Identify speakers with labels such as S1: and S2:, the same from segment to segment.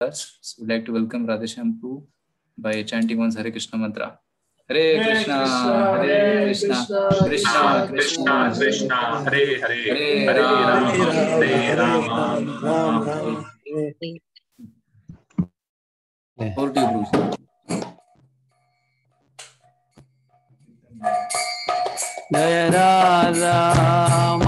S1: church. So we'd like to welcome Radheshampu by chanting once Hare Krishna mantra. Hare Krishna, Hare Krishna,
S2: hare
S3: Krishna Krishna, Krishna krishna Hare Hare, Hare hare Rama, Hare Rama, Rama Rama. hare to you, Bruce. Jaya Rama.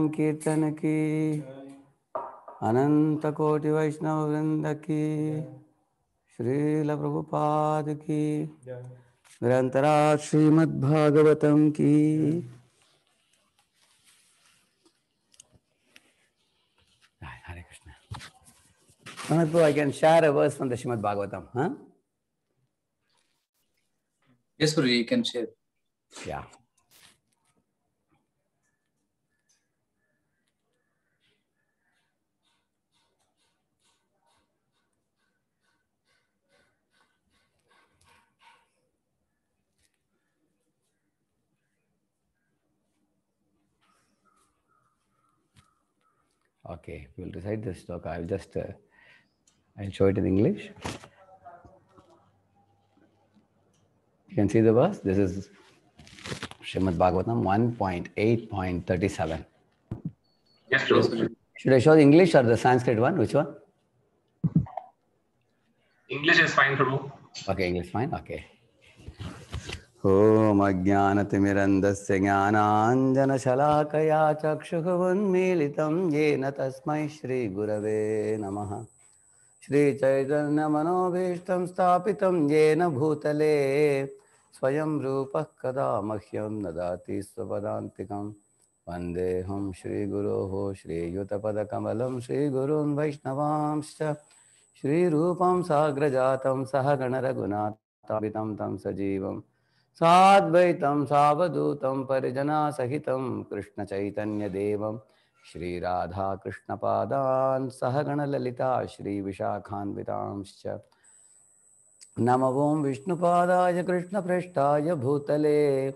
S3: संकीर्तन की अनंत कोटि वैष्णव वृंद की श्रील प्रभुपाद की निरंतरा श्रीमद् भागवतम की Hare Krishna. Mahatma, I can share a verse from the Srimad Bhagavatam. Huh?
S1: Yes, Guru, you can share.
S3: Yeah. Okay, we will recite this talk. I'll just uh, I'll show it in English. You can see the verse. This is Srimad Bhagavatam 1.8.37.
S2: Yes. Guru.
S3: Should I show the English or the Sanskrit one? Which one?
S2: English is fine, Guru.
S3: Okay, English fine. Okay. ॐ अज्ञानतिमिरन्दस्य ज्ञानाञ्जनशलाकया चक्षुः उन्मीलितं येन तस्मै श्रीगुरवे नमः। श्रीचैतन्यमनोभीष्टं स्थापितं येन भूतले स्वयं रूपः कदा मह्यं ददाति स्वपदान्तिकं। वन्देऽहं श्रीगुरोः श्रीयुतपदकमलं श्रीगुरून् वैष्णवांश्च। श्रीरूपं साग्रजातं सह गणरघुनाथापितं तं सजीवं साद्वैतं सावधूतं परिजनासहितं कृष्णचैतन्यदेवं श्रीराधाकृष्णपादान् सहगणललिता श्रीविशाखान्वितांश्च। नम ॐ विष्णुपादाय कृष्णप्रेष्ठाय भूतले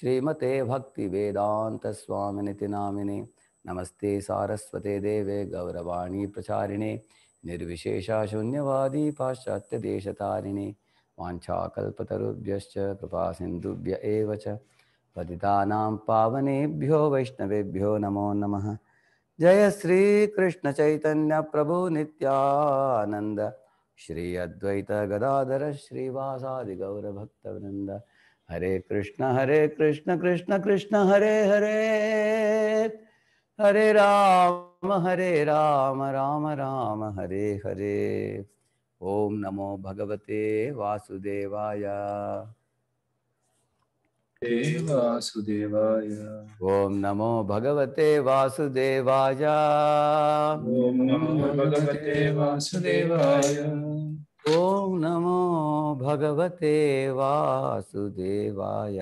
S3: श्रीमते भक्तिवेदान्तस्वामिनिति नामिने नमस्ते सारस्वते देवे गौरवाणी प्रचारिणे निर्विशेषशून्यवादी पाश्चात्यदेशतारिणे वाञ्छाकल्पतरुभ्यश्च कृपासिन्धुभ्य एव च। पतितानां पावनेभ्यो वैष्णवेभ्यो नमो नमः। जय श्रीकृष्णचैतन्यप्रभु नित्यानन्द। श्री अद्वैत गदाधर श्रीवासादिगौरभक्तवृन्द। हरे कृष्ण हरे कृष्ण कृष्ण कृष्ण, हरे हरे। हरे राम हरे राम राम राम, हरे हरे। ओम नमो भगवते वासुदेवाय।
S1: वासुदेवाय।
S3: ओम नमो भगवते वासुदेवाय।
S1: ॐ नमो भगवते वासुदेवाय।
S3: ओम नमो भगवते वासुदेवाय।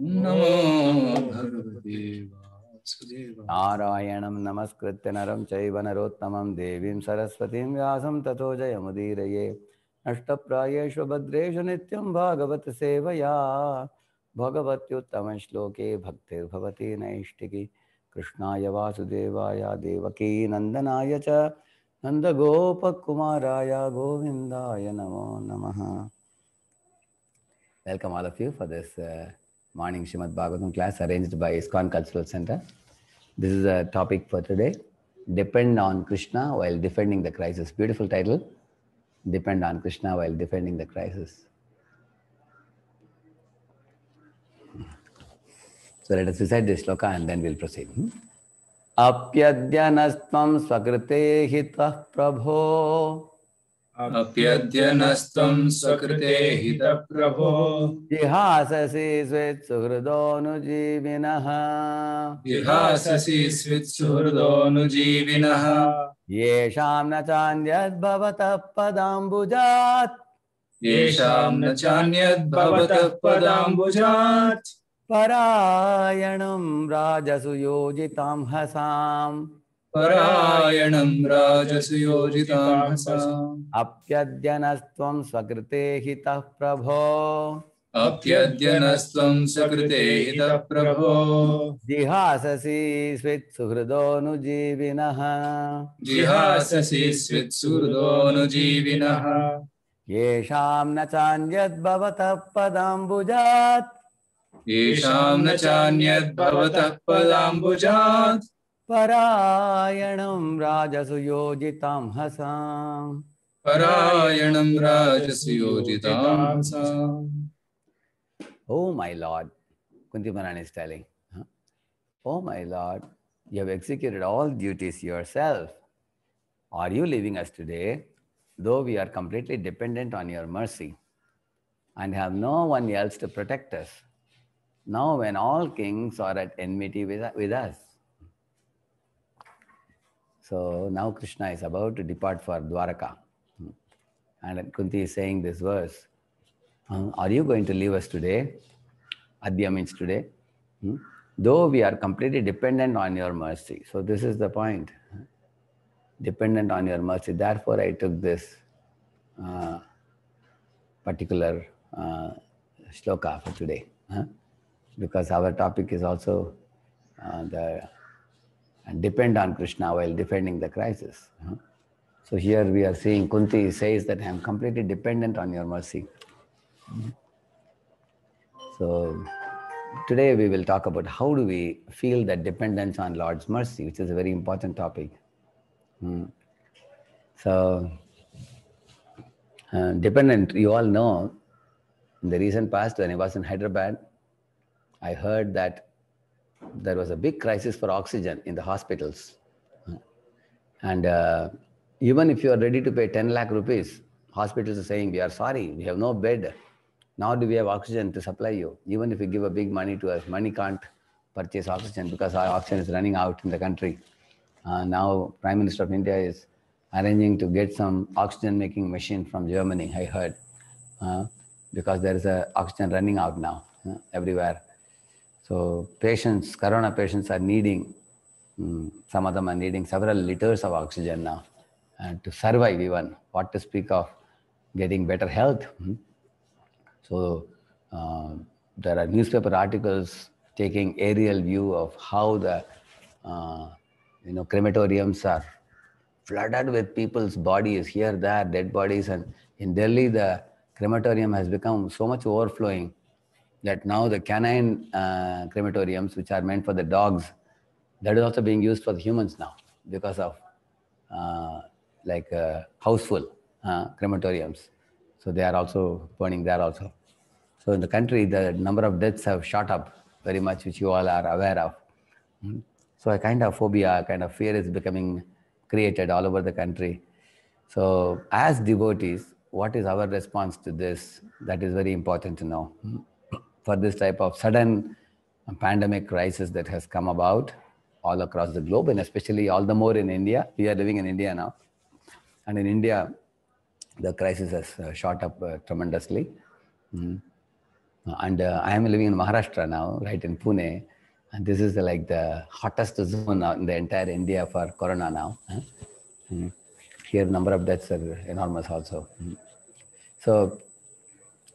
S1: नमो भगवते वासुदेवाय।
S3: नारायणं नमस्कृत्य नरं चैव नरोत्तमं देवीं सरस्वतीं व्यासं ततो जयमुदीरये। नष्टप्रायेषु भागवत सेवया। भगवत्युत्तमश्लोके भक्तिर्भवति नैष्टिकी कृष्णाय वासुदेवाय देवकी नन्दनाय च नन्दगोपकुमाराय गोविन्दाय नमो नमः। All of you for this uh, morning Srimad Bhagavatam class arranged by ISKCON Cultural Center. This is a topic for today. Depend on Krishna while defending the crisis. Beautiful title. Depend on Krishna while defending the crisis. So let us recite this shloka and then we'll proceed. Hmm? अप्यद्यनस्त्वं स्वकृते हि त्वः प्रभो
S1: अप्यद्य नस्त्वं स्वकृते हितप्रभो।
S3: जिहाससि स्वेत्सुहृदोऽनुजीविनः
S1: विहाससि स्वित्सुहृदोऽनुजीविनः
S3: येषां न चान्यद्भवतः पदाम्बुजात्।
S1: येषां न चान्यद्भवतः पदाम्बुजात्।
S3: परायणं राजसु योजितां हसाम्।
S1: परायणं राजसुयोजितांसाम्
S3: अप्यद्यनस्त्वं स्वकृते हितः प्रभो।
S1: अप्यद्य नस्त्वं सकृते हितप्रभो
S3: जिहाससि स्वित्सुहृदोऽनुजीविनः
S1: जिहाससि स्वित्सुहृदोऽनुजीविनः
S3: येषां न चान्यद्भवतः पदाम्बुजात्।
S1: येषां न चान्यद्भवतः पदाम्बुजात्।
S3: परायणं राजसु योजितां हसाम्
S1: परायणं राजसुयोजितांसाम्
S3: Oh my Lord, Kunti Maharani is telling, huh? Oh my Lord, you have executed all duties yourself. Are you leaving us today, though we are completely dependent on your mercy and have no one else to protect us? Now, when all kings are at enmity with, with us. so now Krishna is about to depart for Dwaraka. Hmm. And Kunti is saying this verse are you going to leave us today? Adya means today. Hmm? Though we are completely dependent on your mercy. So this is the point. Dependent on your mercy. Therefore, I took this uh, particular uh, shloka for today. huh? Because our topic is also uh, the depend on Krishna while defending the crisis. So here we are seeing Kunti says that I am completely dependent on your mercy. So today we will talk about how do we feel that dependence on Lord's mercy, which is a very important topic. Hmm. So uh, dependent, you all know, in the recent past when I was in Hyderabad, I heard that there was a big crisis for oxygen in the hospitals. And uh, even if you are ready to pay 10 lakh rupees, hospitals are saying, we are sorry, we have no bed. Now do we have oxygen to supply you? Even if you give a big money to us, money can't purchase oxygen because our oxygen is running out in the country. Uh, now Prime Minister of India is arranging to get some oxygen making machine from Germany, I heard, uh, because there is a oxygen running out now uh, everywhere. So patients, corona patients are needing Mm, some of them are needing several liters of oxygen now to survive even, what to speak of getting better health. Mm. So uh, there are newspaper articles taking aerial view of how the uh, you know crematoriums are flooded with people's bodies here, there, dead bodies, and in Delhi the crematorium has become so much overflowing that now the canine uh, crematoriums, which are meant for the dogs, that is also being used for the humans now because of uh, like uh, houseful uh, crematoriums. So they are also burning there also. So in the country, the number of deaths have shot up very much, which you all are aware of. Mm. So a kind of phobia, a kind of fear is becoming created all over the country. So as devotees, what is our response to this? That is very important to know. For this type of sudden pandemic crisis that has come about all across the globe, and especially all the more in India. We are living in India now. And in India, the crisis has uh, shot up uh, tremendously. Mm. And uh, I am living in Maharashtra now, right in Pune. And this is like the hottest zone in the entire India for corona now. Mm. Here, number of deaths are enormous also. Mm. So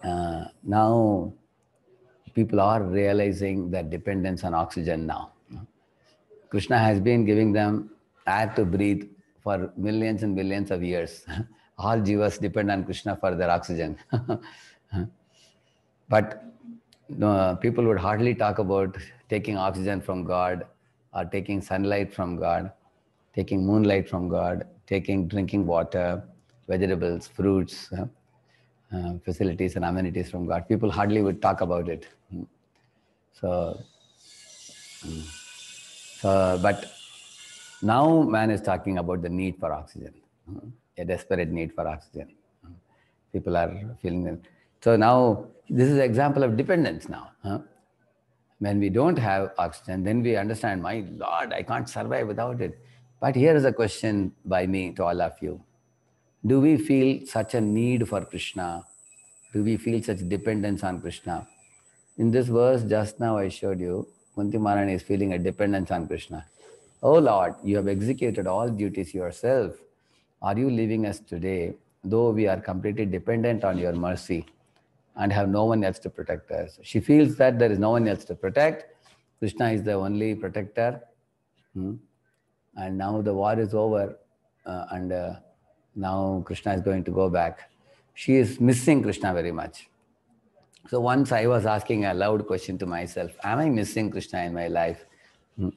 S3: uh, now people are realizing their dependence on oxygen now. Krishna has been giving them air to breathe for millions and millions of years. All jivas depend on Krishna for their oxygen. but people would hardly talk about taking oxygen from God or taking sunlight from God, taking moonlight from God, taking drinking water, vegetables, fruits, uh, facilities and amenities from God. People hardly would talk about it. So, so but now man is talking about the need for oxygen, a desperate need for oxygen. People are feeling it. So now this is an example of dependence now. When we don't have oxygen, then we understand, my Lord, I can't survive without it. But here is a question by me to all of you. Do we feel such a need for Krishna? Do we feel such dependence on Krishna? In this verse, just now I showed you, Kunti Maharani is feeling a dependence on Krishna. Oh Lord, you have executed all duties yourself. Are you leaving us today, though we are completely dependent on your mercy and have no one else to protect us? She feels that there is no one else to protect. Krishna is the only protector. Hmm? And now the war is over, uh, and uh, now Krishna is going to go back. She is missing Krishna very much. So once I was asking a loud question to myself, am I missing Krishna in my life? Hmm.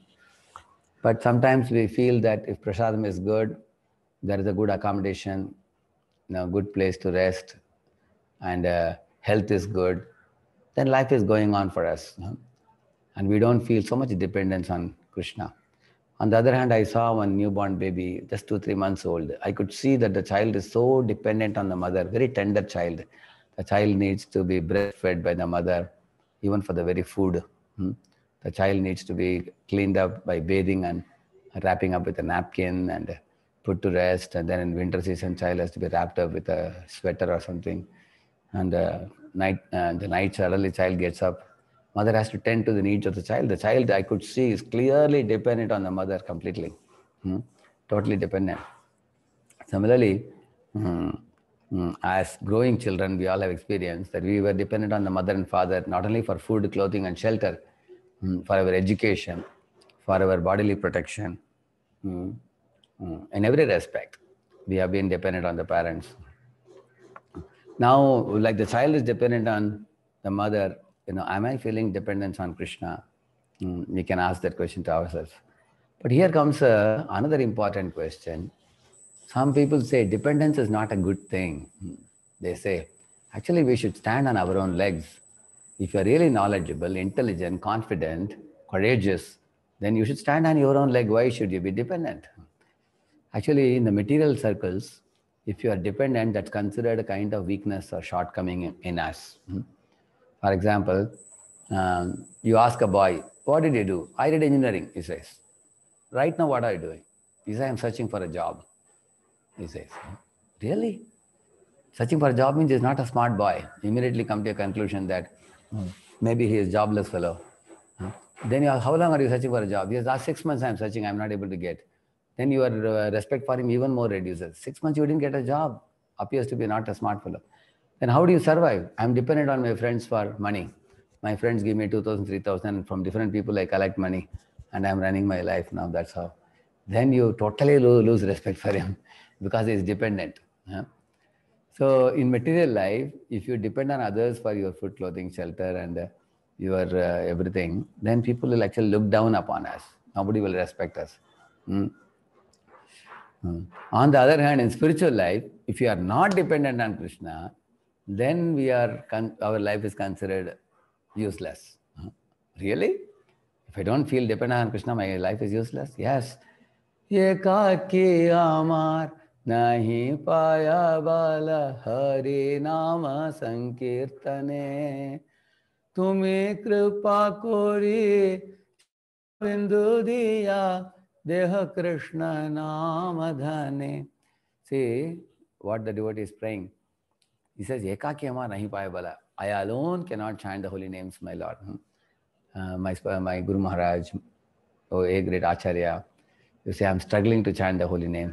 S3: But sometimes we feel that if prasadam is good, there is a good accommodation, you know, good place to rest, and uh, health is good, then life is going on for us. You know? And we don't feel so much dependence on Krishna. On the other hand, I saw one newborn baby, just two, three months old. I could see that the child is so dependent on the mother, very tender child. The child needs to be breastfed by the mother, even for the very food. Hmm? The child needs to be cleaned up by bathing and wrapping up with a napkin and put to rest. And then in winter season, child has to be wrapped up with a sweater or something. And uh, night, uh, the night suddenly child gets up. Mother has to tend to the needs of the child. The child I could see is clearly dependent on the mother completely, hmm? totally dependent. Similarly, hmm, Mm. as growing children, we all have experienced that we were dependent on the mother and father, not only for food, clothing, and shelter, mm, for our education, for our bodily protection, mm, in every respect. We have been dependent on the parents. Now, like the child is dependent on the mother, you know, am I feeling dependence on Krishna? we can ask that question to ourselves. But here comes uh, another important question some people say dependence is not a good thing. They say, actually, we should stand on our own legs. If you're really knowledgeable, intelligent, confident, courageous, then you should stand on your own leg. Why should you be dependent? Actually, in the material circles, if you are dependent, that's considered a kind of weakness or shortcoming in us. For example, um, you ask a boy, What did you do? I did engineering, he says. Right now, what are you doing? He says, I'm searching for a job he says. Really? Searching for a job means he's not a smart boy. Immediately come to a conclusion that maybe he is jobless fellow. Then you ask, how long are you searching for a job? Yes, last six months I'm searching, I'm not able to get. Then your uh, respect for him even more reduces. Six months you didn't get a job, appears to be not a smart fellow. Then how do you survive? I'm dependent on my friends for money. My friends give me 2,000, 3,000 from different people. I collect money and I'm running my life now. That's how. Then you totally lose respect for him because it's dependent. Huh? So in material life, if you depend on others for your food, clothing, shelter, and uh, your uh, everything, then people will actually look down upon us. Nobody will respect us. Hmm? Hmm. On the other hand, in spiritual life, if you are not dependent on Krishna, then we are our life is considered useless. Huh? Really? If I don't feel dependent on Krishna, my life is useless. Yes. Ye. नहीं पाया बाला, हरे नाम संकीर्तने। तुम्हें कृपा कोरी, बिंदु दिया, देह कृष्ण नाम धने। Say what the devotee is praying एकाकी अमा नहीं पाए बाला I alone can not chant the holy names my lord my my guru Maharaj O a great acharya you say I am struggling to chant the holy name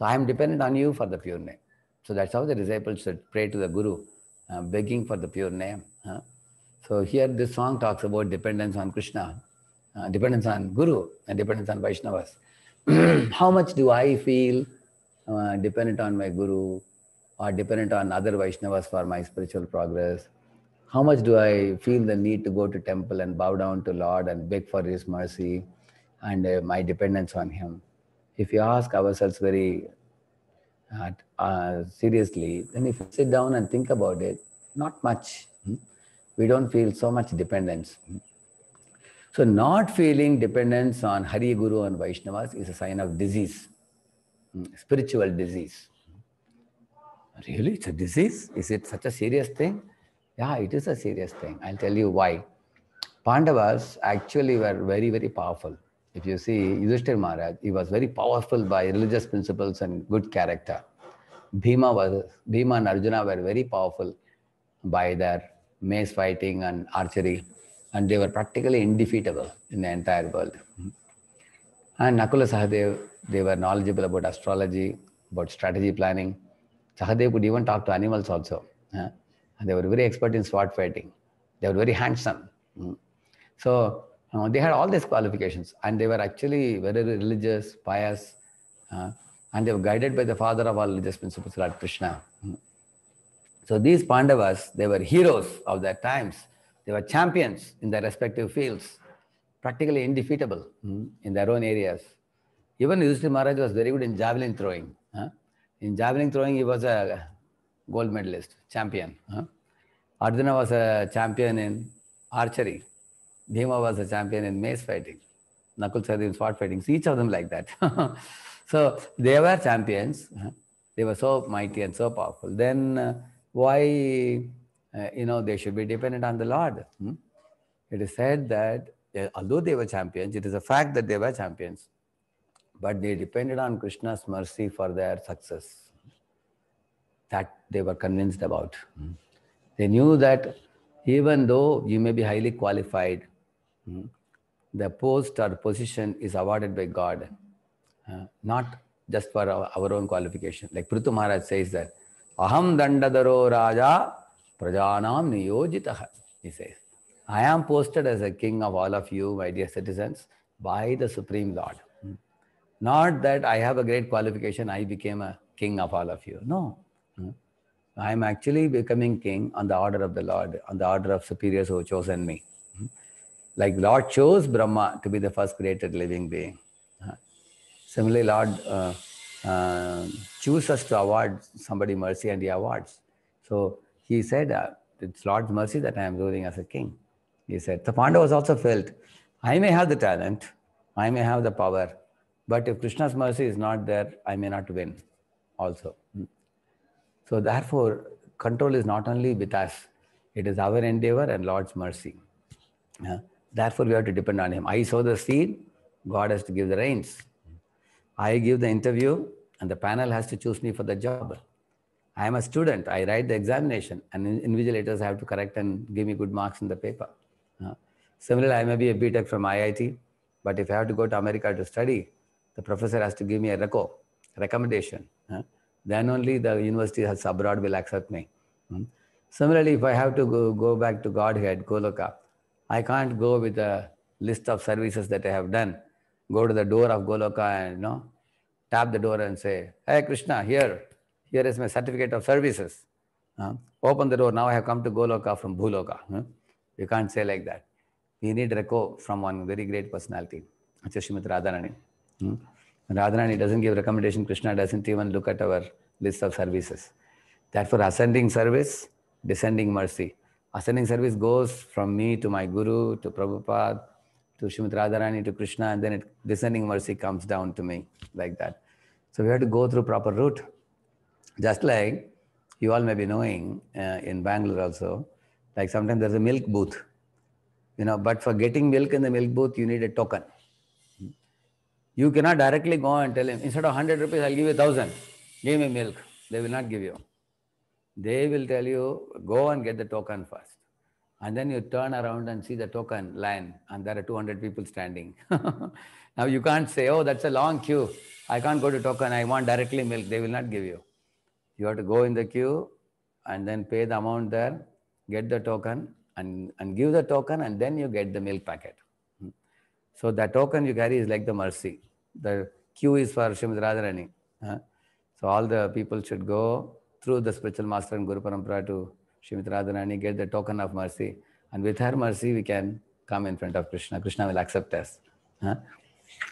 S3: So I am dependent on you for the pure name. So that's how the disciples should pray to the Guru, uh, begging for the pure name. huh? So here this song talks about dependence on Krishna, uh, dependence on Guru, and dependence on Vaishnavas. How much do I feel uh, dependent on my Guru or dependent on other Vaishnavas for my spiritual progress? How much do I feel the need to go to temple and bow down to Lord and beg for His mercy and uh, my dependence on Him? If you ask ourselves very uh, uh, seriously, then if you sit down and think about it, not much. hmm? We don't feel so much dependence. hmm? So, not feeling dependence on Hari, Guru, and Vaishnavas is a sign of disease, mm, spiritual disease. Really? It's a disease? Is it such a serious thing? Yeah, it is a serious thing. I'll tell you why. Pandavas actually were very, very powerful. If you see Yudhishthir Maharaj, he was very powerful by religious principles and good character. Bhima was Bhima and Arjuna were very powerful by their mace fighting and archery, and they were practically undefeatable in the entire world. And Nakula Sahadev, they were knowledgeable about astrology, about strategy planning. Sahadev could even talk to animals also. And they were very expert in sword fighting. They were very handsome. Mm. So uh, they had all these qualifications, and they were actually very religious, pious, uh, and they were guided by the father of all religious principles, Lord Krishna. Mm. So these Pandavas, they were heroes of their times. They were champions in their respective fields, practically indefeatable mm, in their own areas. Even Yudhishthira Maharaj was very good in javelin throwing. In javelin throwing, he was a gold medalist, champion. Arjuna was a champion in archery. Bhima was a champion in mace fighting. Nakul Sahadev in sword fighting. Each of them like that. so they were champions. They were so mighty and so powerful. Then uh, why, uh, you know, they should be dependent on the Lord? hmm? It is said that uh, although they were champions, it is a fact that they were champions, but they depended on Krishna's mercy for their success. That they were convinced about. Hmm. They knew that even though you may be highly qualified, hmm, the post or position is awarded by God, uh, not just for our, our own qualification. Like Prithu Maharaj says that, Aham dandadaro raja prajanam niyojitaha, he says. I am posted as a king of all of you, my dear citizens, by the Supreme Lord. Hmm. Not that I have a great qualification, I became a king of all of you. No. Hmm. I am actually becoming king on the order of the Lord, on the order of superiors who have chosen me. Like Lord chose Brahma to be the first created living being. Similarly, Lord uh, uh, chooses to award somebody mercy and he awards. So he said, uh, it's Lord's mercy that I am ruling as a king. He said, the Pandavas also felt, I may have the talent, I may have the power, but if Krishna's mercy is not there, I may not win also. Hmm. So therefore, control is not only with us, it is our endeavor and Lord's mercy. Yeah. Therefore, we have to depend on Him. I sow the seed, God has to give the rains. I give the interview, and the panel has to choose me for the job. I am a student. I write the examination, and in- invigilators have to correct and give me good marks in the paper. Uh, similarly, I may be a BTech from IIT, but if I have to go to America to study, the professor has to give me a reco, recommendation. uh, then only the university has abroad will accept me. Mm. Similarly, if I have to go, go back to Godhead, Goloka, I can't go with a list of services that I have done. Go to the door of Goloka and you know, tap the door and say, Hey Krishna, here, here is my certificate of services. Uh, open the door. Now I have come to Goloka from Bhuloka. You can't say like that. We need reco from one very great personality. That's Srimati Radharani. Hmm? Radharani doesn't give recommendation. Krishna doesn't even look at our list of services. Therefore, ascending service, descending mercy. Ascending service goes from me to my Guru, to Prabhupada, to Srimati Radharani, to Krishna, and then it, descending mercy comes down to me like that. So we have to go through proper route. Just like you all may be knowing uh, in Bangalore also, like sometimes there's a milk booth, you know, but for getting milk in the milk booth, you need a token. You cannot directly go and tell him, instead of 100 rupees, I'll give you 1000. Give me milk. They will not give you. They will tell you, go and get the token first. And then you turn around and see the token line, and there are 200 people standing. now you can't say, oh, that's a long queue. I can't go to token. I want directly milk. They will not give you. You have to go in the queue and then pay the amount there, get the token, and, and give the token, and then you get the milk packet. So the token you carry is like the mercy. The queue is for Srimad? So all the people should go through the spiritual master and Guru Parampara to Srimati Radharani, get the token of mercy. And with her mercy, we can come in front of Krishna. Krishna will accept us. huh?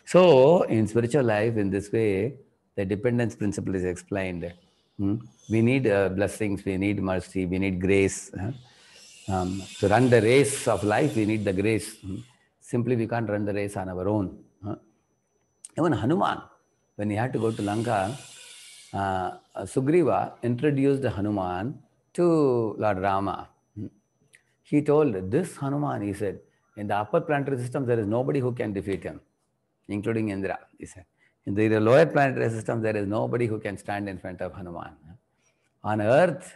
S3: So in spiritual life, in this way, the dependence principle is explained. Hmm? We need uh, blessings, we need mercy, we need grace. huh? Um, to run the race of life, we need the grace. Hmm? Simply, we can't run the race on our own. huh? Even Hanuman, when he had to go to Lanka, uh, Sugriva introduced Hanuman to Lord Rama. Hmm. He told this Hanuman, he said, in the upper planetary system, there is nobody who can defeat him, including Indra. He said, in the lower planetary system, there is nobody who can stand in front of Hanuman. On earth,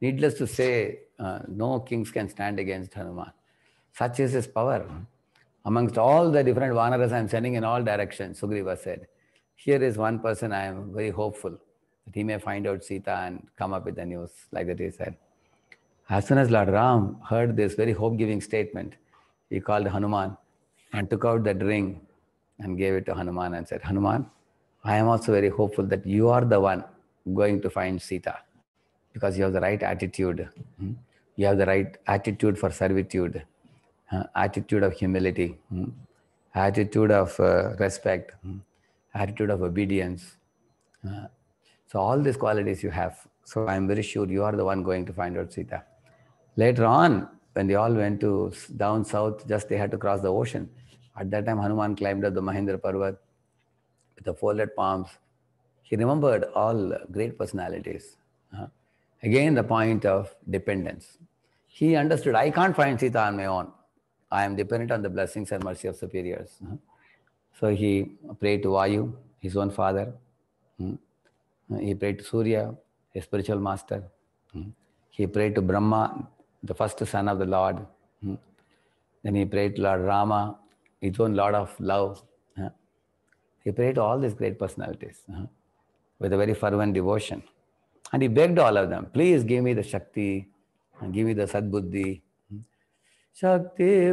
S3: needless to say, uh, no kings can stand against Hanuman. Such is his power. Amongst all the different Vanaras I am sending in all directions, Sugriva said, here is one person I am very hopeful that he may find out Sita and come up with the news, like that he said. As soon as Lord Ram heard this very hope-giving statement, he called Hanuman and took out that ring and gave it to Hanuman and said, Hanuman, I am also very hopeful that you are the one going to find Sita because you have the right attitude. hmm? You have the right attitude for servitude, attitude of humility, hmm? attitude of uh, respect, hmm? attitude of obedience. So all these qualities you have. So I'm very sure you are the one going to find out Sita. Later on, when they all went to down south, just they had to cross the ocean. At that time, Hanuman climbed up the Mahendra Parvat with the folded palms. He remembered all great personalities. Uh, again, the point of dependence. He understood, I can't find Sita on my own. I am dependent on the blessings and mercy of superiors. Uh, So he prayed to Vayu, his own father. Hmm. He prayed to Surya, his spiritual master. Hmm. He prayed to Brahma, the first son of the Lord. Hmm. Then he prayed to Lord Rama, his own Lord of love. He prayed to all these great personalities with a very fervent devotion. And he begged all of them, please give me the Shakti and give me the Sadbuddhi. Hmm. Shakti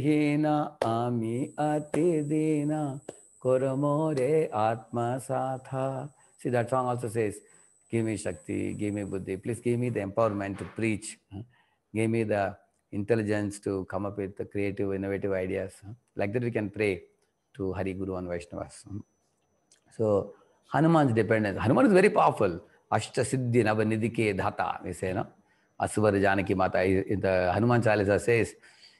S3: hina ami ati dina koromore atma satha. See that song also says, give me Shakti, give me buddhi. Please give me the empowerment to preach. Give me the intelligence to come up with the creative, innovative ideas. Like that we can pray to Hari Guru and Vaishnavas. So Hanuman's dependence. Hanuman is very powerful. Ashta Siddhi Navanidike Dhata, we say, no? Aswar Janaki Mata. The Hanuman Chalisa says,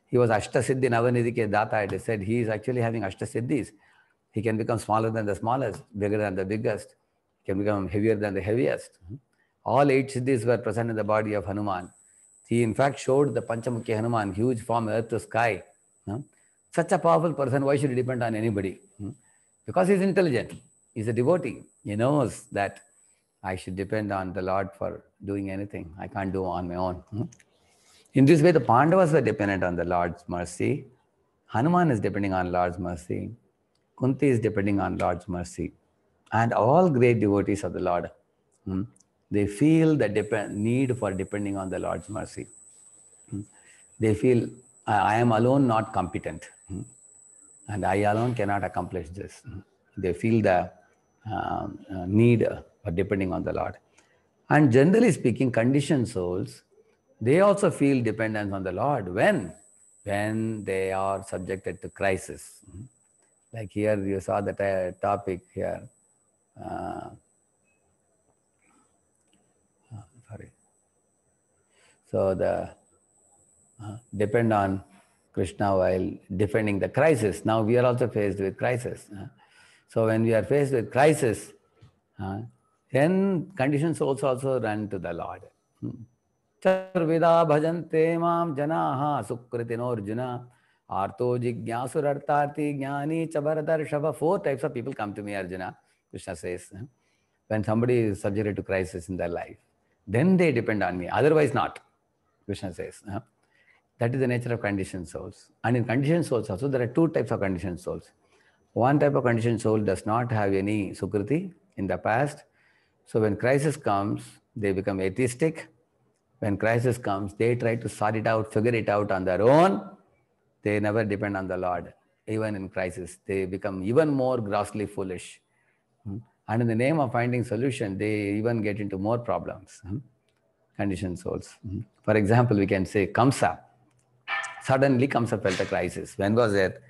S3: He was Ashta Ashtasiddhi Navanidike Data. It is said he is actually having Ashta Ashtasiddhis. He can become smaller than the smallest, bigger than the biggest, can become heavier than the heaviest. All eight siddhis were present in the body of Hanuman. He in fact showed the Panchamukhi Hanuman, huge from earth to sky. Hmm? Such a powerful person, why should he depend on anybody? Hmm? Because he's intelligent. He's a devotee. He knows that I should depend on the Lord for doing anything. I can't do on my own. Hmm? In this way, the Pandavas were dependent on the Lord's mercy. Hanuman is depending on Lord's mercy. Kunti is depending on Lord's mercy. And all great devotees of the Lord, hmm, they feel the depend, need for depending on the Lord's mercy. Hmm. They feel, I am alone not competent. Hmm, and I alone cannot accomplish this. They feel the um, uh, need for depending on the Lord. And generally speaking, conditioned souls, they also feel dependence on the Lord. When? When they are subjected to crisis. Like here, you saw the topic here. Uh, uh, sorry. So the uh, depend on Krishna while defending the crisis. Now we are also faced with crisis. So when we are faced with crisis, then conditions also also run to the Lord. Charvida bhajante mam janaha sukritinor arto jigyasuratati jnani chabaradar Four types of people come to me, Arjuna. Krishna says, when somebody is subjected to crisis in their life, then they depend on me. Otherwise not, Krishna says. That is the nature of conditioned souls. And in conditioned souls also, there are two types of conditioned souls. One type of conditioned soul does not have any sukriti in the past. So when crisis comes, they become atheistic. When crisis comes, they try to sort it out, figure it out on their own. They never depend on the Lord. Even in crisis, they become even more grossly foolish. And in the name of finding solution, they even get into more problems. Hmm, Conditioned souls. Hmm. For example, we can say Kamsa suddenly up felt a crisis. When was it?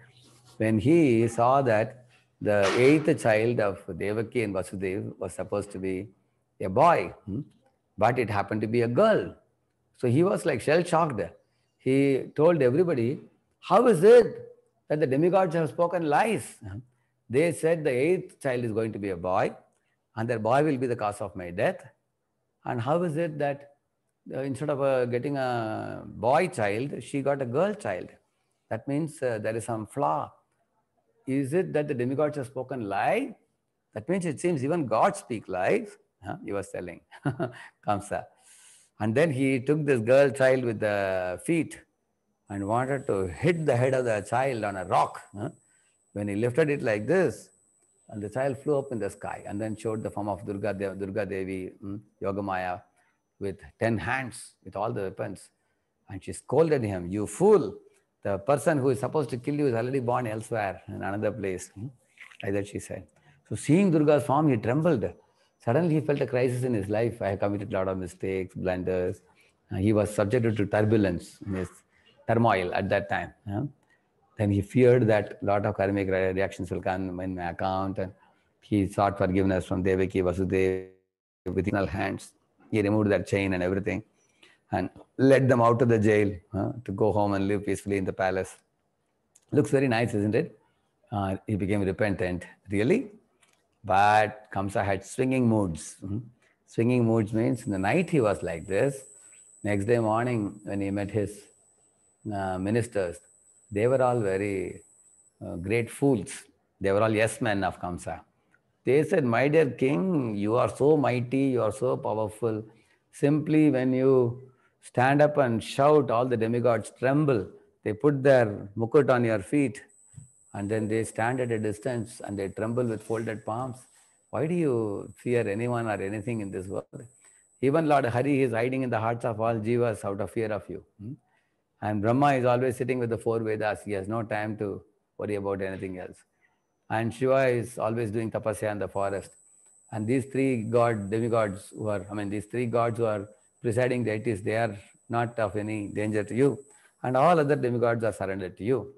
S3: When he saw that the eighth child of Devaki and Vasudev was supposed to be a boy, hmm? but it happened to be a girl. So he was like shell shocked. He told everybody, How is it that the demigods have spoken lies? Hmm. They said the eighth child is going to be a boy, and that boy will be the cause of my death. And how is it that uh, instead of uh, getting a boy child, she got a girl child. That means uh, there is some flaw. Is it that the demigods have spoken lie? That means it seems even God speak lies. Huh? He was telling Kamsa. And then he took this girl child with the feet and wanted to hit the head of the child on a rock. Huh? When he lifted it like this, and the child flew up in the sky and then showed the form of Durga, Durga Devi, um, Yogamaya, with 10 hands, with all the weapons. And she scolded him, You fool! The person who is supposed to kill you is already born elsewhere in another place. Hmm? Like that she said. So seeing Durga's form, he trembled. Suddenly he felt a crisis in his life. I have committed a lot of mistakes, blunders. Uh, he was subjected to turbulence in his turmoil at that time. Then he feared that a lot of karmic reactions will come in my account. And he sought forgiveness from Devaki Vasudeva with equal hands. He removed that chain and everything and led them out of the jail to go home and live peacefully in the palace. Looks very nice, isn't it? Uh, he became repentant, really. But Kamsa had swinging moods. Mm-hmm. Swinging moods means in the night he was like this. Next day morning, when he met his uh, ministers, they were all very uh, great fools. They were all yes men of Kamsa. They said, My dear king, you are so mighty, you are so powerful. Simply when you stand up and shout, all the demigods tremble. They put their mukut on your feet and then they stand at a distance and they tremble with folded palms. Why do you fear anyone or anything in this world? Even Lord Hari is hiding in the hearts of all jivas out of fear of you. Hmm? And Brahma is always sitting with the four Vedas. He has no time to worry about anything else. And Shiva is always doing tapasya in the forest. And these three god demigods who are, I mean, these three gods who are presiding deities, they are not of any danger to you. And all other demigods are surrendered to you.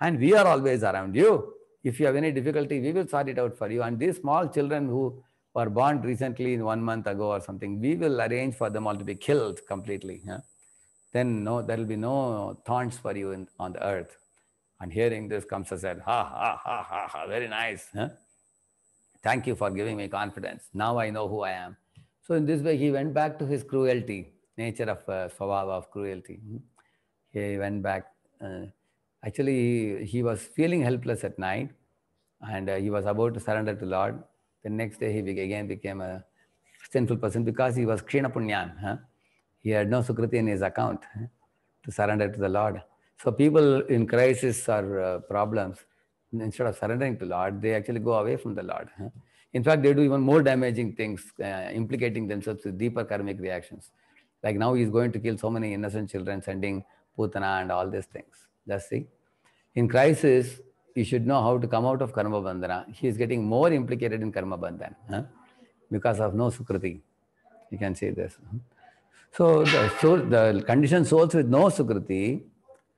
S3: And we are always around you. If you have any difficulty, we will sort it out for you. And these small children who were born recently in one month ago or something, we will arrange for them all to be killed completely. Then no, there will be no thorns for you in, on the earth. And hearing this, comes Kamsa said, ha, ha, ha, ha, ha, very nice. Huh? Thank you for giving me confidence. Now I know who I am. So in this way, he went back to his cruelty, nature of uh, swabhava of cruelty. Hmm. He went back. Uh, actually, he, was feeling helpless at night and uh, he was about to surrender to Lord. The next day, he again became a sinful person because he was Krishna Punyan. Huh? He had no Sukriti in his account to surrender to the Lord. So people in crisis or uh, problems, instead of surrendering to Lord, they actually go away from the Lord. In fact, they do even more damaging things, uh, implicating themselves with deeper karmic reactions. Like now he's going to kill so many innocent children, sending putana and all these things. Just see. In crisis, you should know how to come out of karma bandhana. He is getting more implicated in karma bandhan huh? because of no sukriti. You can say this. So the soul, the conditioned souls with no sukriti,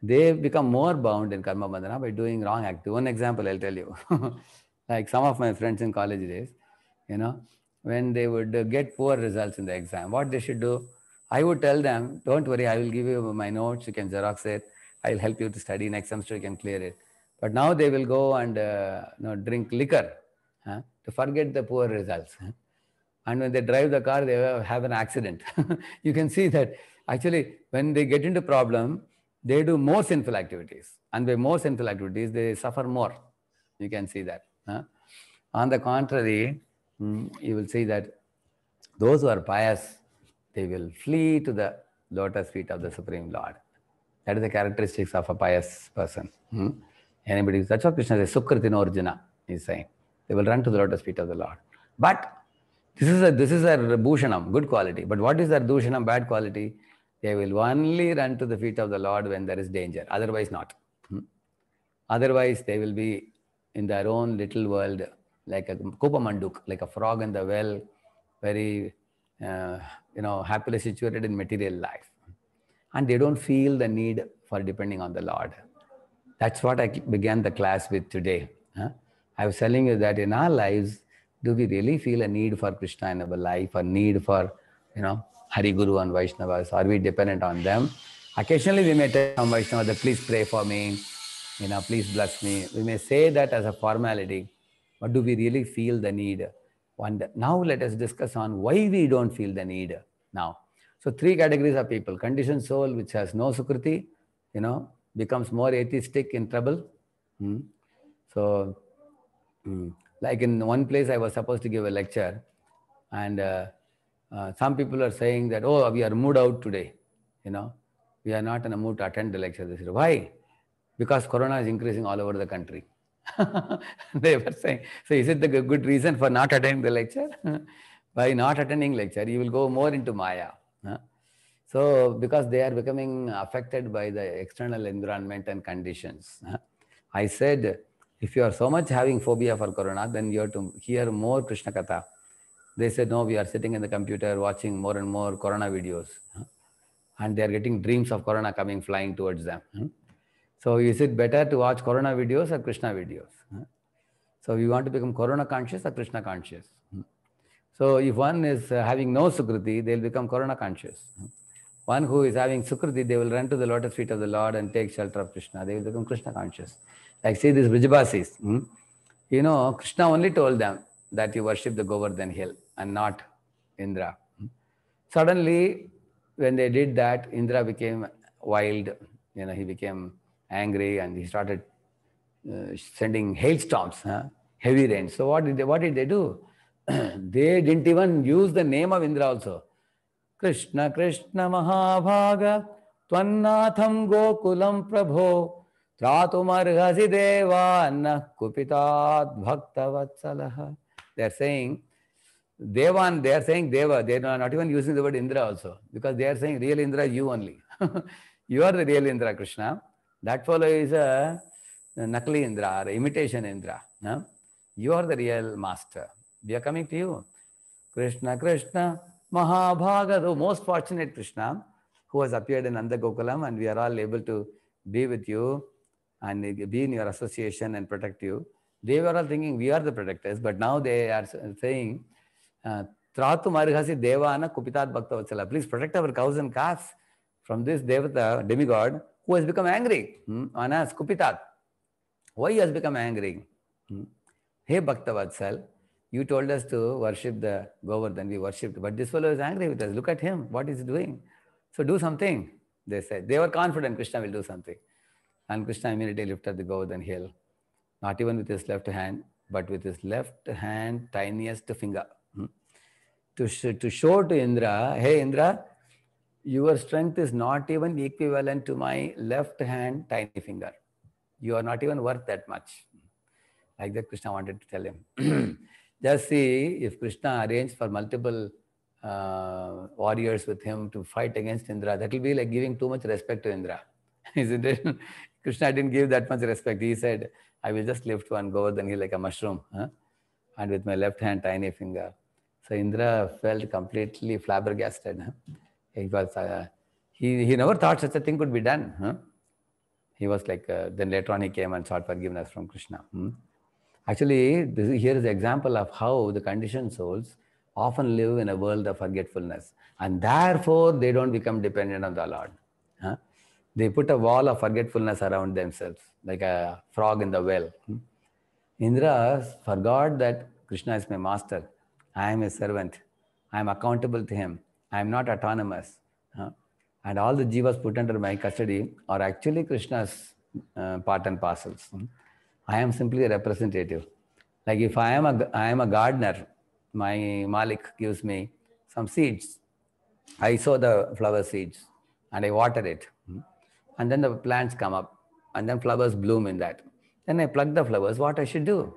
S3: they become more bound in karma bandhana by doing wrong act. One example I'll tell you. like some of my friends in college days, you know, when they would get poor results in the exam, what they should do, I would tell them, don't worry, I will give you my notes, you can Xerox it, I'll help you to study next semester, you can clear it. But now they will go and uh, you know, drink liquor huh, to forget the poor results. huh. And when they drive the car, they have an accident. you can see that actually when they get into problem, they do more sinful activities. And by more sinful activities, they suffer more. You can see that. huh. On the contrary, mm, you will see that those who are pious, they will flee to the lotus feet of the Supreme Lord. That is the characteristics of a pious person. Hmm? Anybody, that's what Krishna says, Sukritin Arjuna is saying. They will run to the lotus feet of the Lord. But this is a this is a bhushanam, good quality. But what is their dushanam, bad quality? They will only run to the feet of the Lord when there is danger, otherwise not. Hmm? Otherwise, they will be in their own little world, like a kupamanduk, like a frog in the well, very uh, you know happily situated in material life, and they don't feel the need for depending on the Lord. That's what I began the class with today. huh? I was telling you that in our lives, do we really feel a need for Krishna in our life, a need for, you know, Hari Guru and Vaishnavas? Are we dependent on them? Occasionally, we may tell some Vaishnava please pray for me, you know, please bless me. We may say that as a formality, but do we really feel the need? Now let us discuss on why we don't feel the need now. So three categories of people: conditioned soul which has no sukriti, you know, becomes more atheistic in trouble. Hmm. So, hmm, like in one place, I was supposed to give a lecture, and uh, uh, some people are saying that, oh, we are mood out today. You know, we are not in a mood to attend the lecture. They said, why? Because corona is increasing all over the country. they were saying, so is it the good reason for not attending the lecture? By not attending lecture, you will go more into Maya. huh? So, because they are becoming affected by the external environment and conditions. huh? I said, if you are so much having phobia for corona, then you have to hear more Krishna Katha. They said, no, we are sitting in the computer watching more and more corona videos. And they are getting dreams of corona coming flying towards them. So is it better to watch corona videos or Krishna videos? So we want to become corona conscious or Krishna conscious. So if one is uh, having no sukriti, they'll become corona conscious. One who is having sukriti, they will run to the lotus feet of the Lord and take shelter of Krishna. They will become Krishna conscious. Like see these Vrijabasis. hmm? You know, Krishna only told them that you worship the Govardhan hill and not Indra. Hmm. Suddenly, when they did that, Indra became wild. You know, he became angry and he started uh, sending hailstorms, huh? heavy rain. So what did they, what did they do? they didn't even use the name of Indra also. Krishna Krishna Mahabhaga Tvannatham Gokulam Prabho Tratumarghasi Deva Na Kupitat Bhakta Vatsalaha. They are saying Devan, they are saying Deva. They are not even using the word Indra also because they are saying real Indra is you only. you are the real Indra, Krishna. That fellow is a Nakli Indra or imitation Indra. no? You are the real master. We are coming to you. Krishna, Krishna, Mahabhaga, the most fortunate Krishna who has appeared in Nanda Gokulam and we are all able to be with you and be in your association and protect you. They were all thinking we are the protectors, but now they are saying, uh, Tratu Marghasi Devana Kupitat Bhakta Vatsala. Please protect our cows and calves from this devata, demigod, who has become angry hmm, on us, Kupitat. Why he has become angry? Hmm? Hey Bhaktavatsal, you told us to worship the Govardhan, we worshipped, but this fellow is angry with us. Look at him, what is he doing? So do something, they said. They were confident Krishna will do something. And Krishna immediately lifted the Govardhan hill, not even with his left hand, but with his left hand tiniest finger. Hmm? To, sh- to show to Indra, hey Indra, your strength is not even equivalent to my left hand tiny finger. You are not even worth that much. Like that, Krishna wanted to tell him. Just see if Krishna arranged for multiple uh, warriors with him to fight against Indra, that will be like giving too much respect to Indra. Isn't it? Krishna didn't give that much respect. He said, I will just lift one Govardhan hill like a mushroom, huh? and with my left hand, tiny finger. So Indra felt completely flabbergasted. Huh? He was, uh, he, he never thought such a thing could be done. Huh? He was like, uh, then later on he came and sought forgiveness from Krishna. Hmm? Actually, this, here is an example of how the conditioned souls often live in a world of forgetfulness. And therefore, they don't become dependent on the Lord. Huh? They put a wall of forgetfulness around themselves, like a frog in the well. Indra forgot that Krishna is my master. I am a servant. I am accountable to him. I am not autonomous. And all the jivas put under my custody are actually Krishna's uh, part and parcels. hmm? I am simply a representative. Like if I am a, I am a gardener, my Malik gives me some seeds. I sow the flower seeds and I water it. And then the plants come up and then flowers bloom in that. Then I pluck the flowers. What I should do?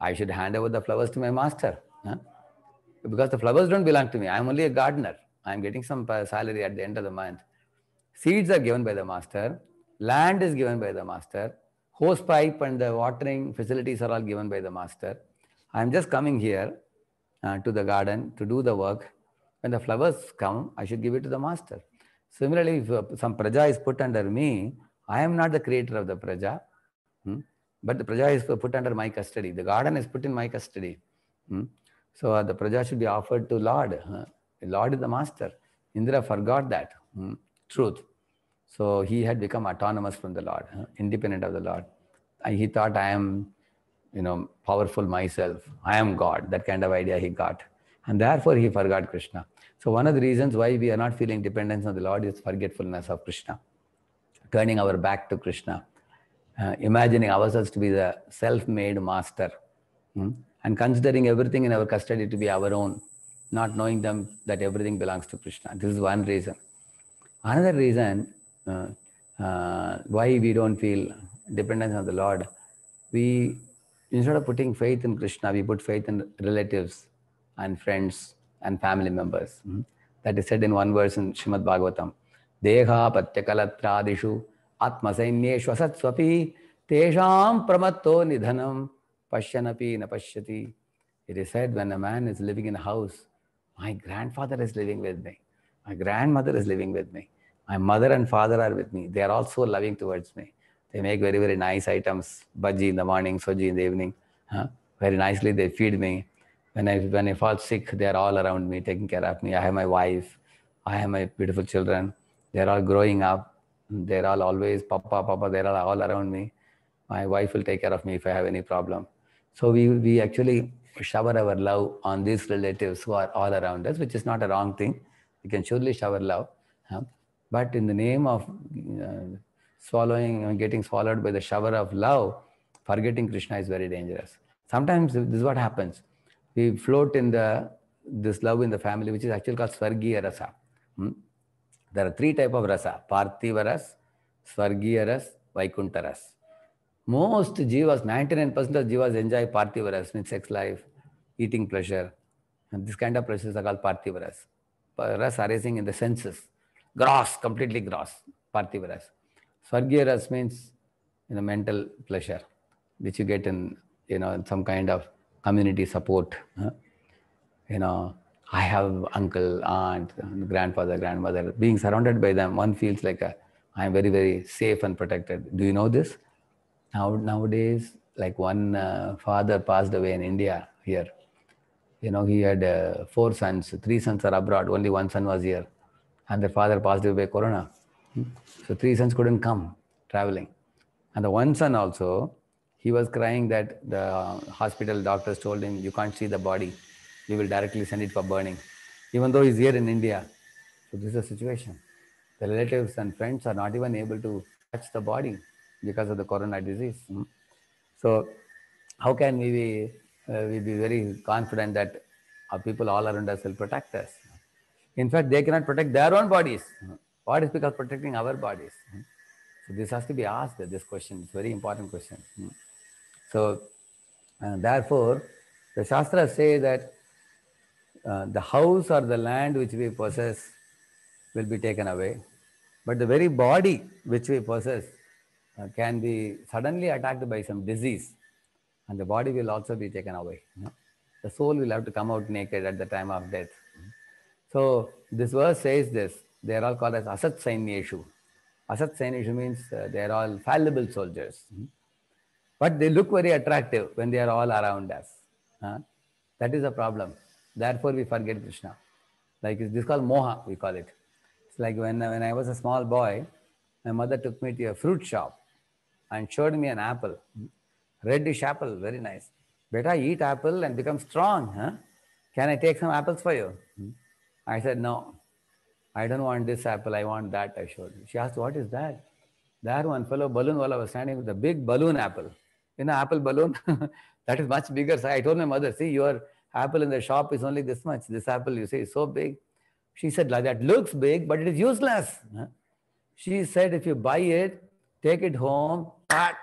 S3: I should hand over the flowers to my master. huh? Because the flowers don't belong to me. I'm only a gardener. I'm getting some uh, salary at the end of the month. Seeds are given by the master. Land is given by the master. Hose pipe and the watering facilities are all given by the master. I'm just coming here uh, to the garden to do the work. When the flowers come, I should give it to the master. Similarly, if uh, some praja is put under me, I am not the creator of the praja, hmm, but the praja is put under my custody. The garden is put in my custody. hmm. So uh, the praja should be offered to Lord. huh. Lord is the master. Indra forgot that hmm, truth. So he had become autonomous from the Lord, huh, independent of the Lord. And he thought, I am, you know, powerful myself. I am God. That kind of idea he got. And therefore he forgot Krishna. So one of the reasons why we are not feeling dependence on the Lord is forgetfulness of Krishna. Turning our back to Krishna. Uh, imagining ourselves to be the self-made master. hmm, And considering everything in our custody to be our own. Not knowing them that everything belongs to Krishna. This is one reason. Another reason uh, uh, why we don't feel dependence on the Lord, we instead of putting faith in Krishna, we put faith in relatives and friends and family members. Mhm. That is said in one verse in Srimad Bhagavatam. Deha patyakalatradishu atmasainyeshu asatsvapi tesham pramatto nidhanam pashyanapi na pashyati. It is said when a man is living in a house, my grandfather is living with me. My grandmother is living with me. My mother and father are with me. They are also loving towards me. They make very, very nice items, bhaji in the morning, soji in the evening. huh? Very nicely they feed me. When I, when I fall sick, they are all around me, taking care of me. I have my wife. I have my beautiful children. They're all growing up. They're all always, papa, papa, they're all, all around me. My wife will take care of me if I have any problem. So we, we actually shower our love on these relatives who are all around us, which is not a wrong thing. We can surely shower love. But in the name of uh, swallowing, uh, getting swallowed by the shower of love, forgetting Krishna is very dangerous. Sometimes this is what happens. We float in the this love in the family, which is actually called Swargiya Rasa. Hmm? There are three type of rasa, Parthiva ras, Swargiya ras, Vaikuntha. Most jivas, 99% of jivas enjoy Parthiva ras, means sex life, eating pleasure. And this kind of pleasures are called Parthiva ras. Pa- Ras arising in the senses. Gross, completely gross, Parthiva ras. Swargiya ras means you know, mental pleasure, which you get in you know some kind of community support. You know, I have uncle, aunt, grandfather, grandmother. Being surrounded by them, one feels like a, I am very, very safe and protected. Do you know this? Now, nowadays, like one uh, father passed away in India here. You know, he had uh, four sons. Three sons are abroad. Only one son was here. and their father passed away by corona. Hmm. So three sons couldn't come traveling. And the one son also, he was crying that the hospital doctors told him, you can't see the body. We will directly send it for burning. Even though he's here in India. So this is the situation. The relatives and friends are not even able to touch the body because of the corona disease. Hmm. So how can we be, uh, we be very confident that our people all around us will protect us? In fact, they cannot protect their own bodies. What is because protecting our bodies? So this has to be asked, this question. It's a very important question. So uh, therefore, the Shastras say that uh, the house or the land which we possess will be taken away. But the very body which we possess uh, can be suddenly attacked by some disease and the body will also be taken away. The soul will have to come out naked at the time of death. So this verse says this. They are all called as Asat Sainyeshu. Asat Sainyeshu means uh, they are all fallible soldiers. But they look very attractive when they are all around us. Huh? That is a problem. Therefore, we forget Krishna. Like this is called moha, we call it. It's like when, when I was a small boy, my mother took me to a fruit shop and showed me an apple. Reddish apple, very nice. Beta, eat apple and become strong. Huh? Can I take some apples for you? Hmm. I said, no. I don't want this apple. I want that, I showed. She asked, what is that? There one fellow balloon wala was standing with a big balloon apple. You know, apple balloon, that is much bigger. So I told my mother, see, your apple in the shop is only this much. This apple, you say, is so big. She said, like that looks big, but it is useless. She said, if you buy it, take it home, pat,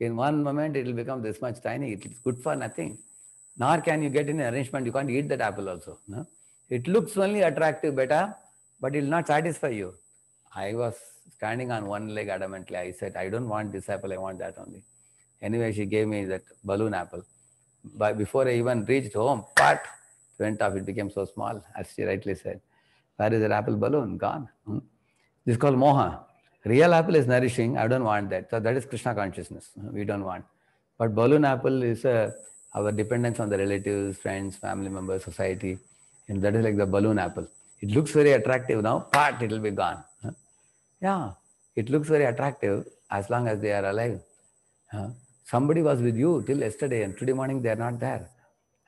S3: in one moment it will become this much tiny. It is good for nothing. Nor can you get any arrangement. You can't eat that apple also. No? It looks only attractive, better, but it will not satisfy you. I was standing on one leg adamantly. I said, I don't want this apple, I want that only. Anyway, she gave me that balloon apple. But before I even reached home, pat, went off. It became so small, as she rightly said. Where is that apple balloon? Gone. Hmm? This is called moha. Real apple is nourishing. I don't want that. So that is Krishna consciousness. We don't want. But balloon apple is uh, our dependence on the relatives, friends, family members, society. And that is like the balloon apple. It looks very attractive now, part it will be gone. Yeah, it looks very attractive as long as they are alive. Somebody was with you till yesterday and today morning they are not there.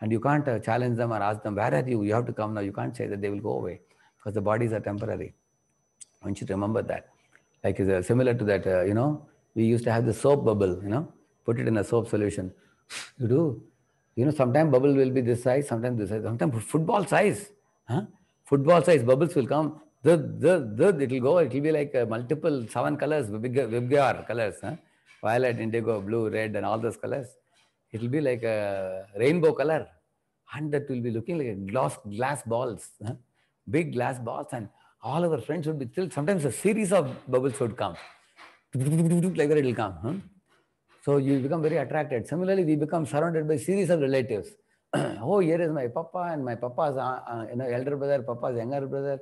S3: And you can't uh, challenge them or ask them, where are you? You have to come now. You can't say that they will go away because the bodies are temporary. One should remember that. Like uh, similar to that, uh, you know, we used to have the soap bubble, you know, put it in a soap solution. You do. You know, sometimes bubble will be this size, sometimes this size, sometimes football size. Huh? Football size bubbles will come. The, the, the, it will go, it will be like uh, multiple seven colors, Vibgyor colors. Huh? Violet, indigo, blue, red, and all those colors. It will be like a rainbow color. And that will be looking like glass, glass balls, huh? big glass balls. And all our friends would be thrilled. Sometimes a series of bubbles would come. Like that it will come. Huh? So you become very attracted. Similarly, we become surrounded by series of relatives. oh, here is my papa and my papa's uh, uh, you know, elder brother, papa's younger brother,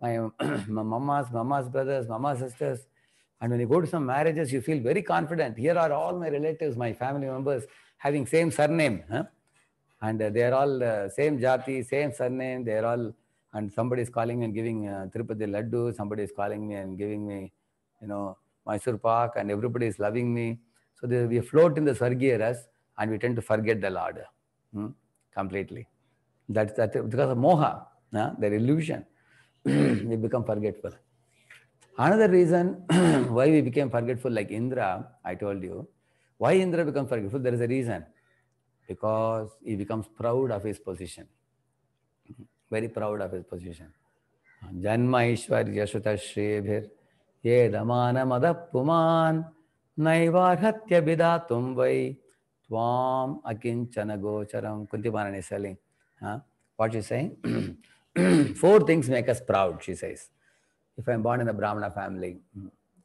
S3: my, my mama's, mama's brothers, mama's sisters. And when you go to some marriages, you feel very confident. Here are all my relatives, my family members having same surname. Huh? And uh, they are all uh, same jati, same surname. They are all, and somebody is calling me and giving uh, Tirupati Laddu. Somebody is calling me and giving me, you know, Mysore Pak, and everybody is loving me. So they, we float in the Swargiya ras and we tend to forget the Lord hmm, completely. That's that because of moha, huh? their illusion. we become forgetful. Another reason why we became forgetful, like Indra, I told you, why Indra become forgetful? There is a reason. Because he becomes proud of his position. Very proud of his position. Janma Ishwarya Shuta Shribhir Ye Damana Madapuman Naivarhatya Vidatum Vai Tvam Akinchana Gocharam Kuntimaran is selling. Huh? What she's saying? Four things make us proud, she says. If I'm born in a Brahmana family,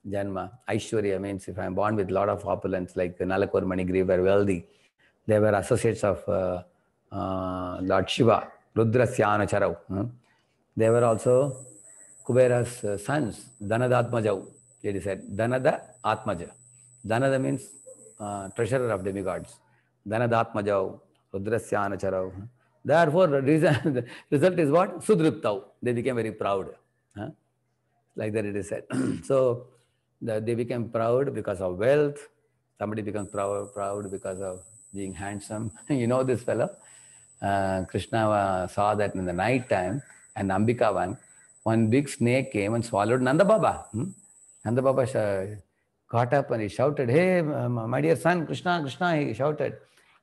S3: Janma, Aishwarya means if I'm born with a lot of opulence, like Nalakur Manigri were wealthy, they were associates of uh, uh, Lord Shiva, Rudra Syanacharau. Hmm? They were also Kubera's uh, sons, Dhanada Atmajau, it is said. Dhanada Atmaja. Dhanada means uh, treasurer of demigods. Dhanada Atmajau, Rudra Syanacharau. Therefore, the, result is what? Sudriptau. They became very proud. Like that it is said. so the, they became proud because of wealth. Somebody becomes proud, proud because of being handsome. you know this fellow? Uh, Krishna uh, saw that in the night time and Ambikavan, one big snake came and swallowed Nanda Baba. Hmm? Nanda Baba got up and he shouted, Hey, my dear son, Krishna, Krishna, he shouted.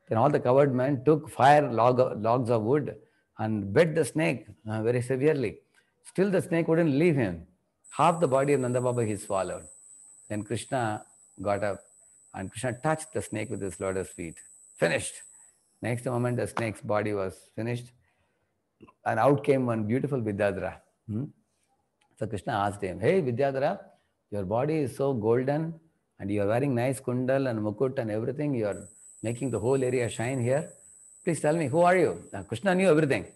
S3: Then all the covered men took fire log, logs of wood and bit the snake uh, very severely. Still, the snake wouldn't leave him. Half the body of Nanda Baba he swallowed. Then Krishna got up and Krishna touched the snake with his lotus feet. Finished. Next moment, the snake's body was finished. And out came one beautiful Vidyadhara. Hmm? So Krishna asked him, Hey Vidyadhara, your body is so golden and you are wearing nice kundal and mukut and everything. You are making the whole area shine here. Please tell me, who are you? Now, Krishna knew everything.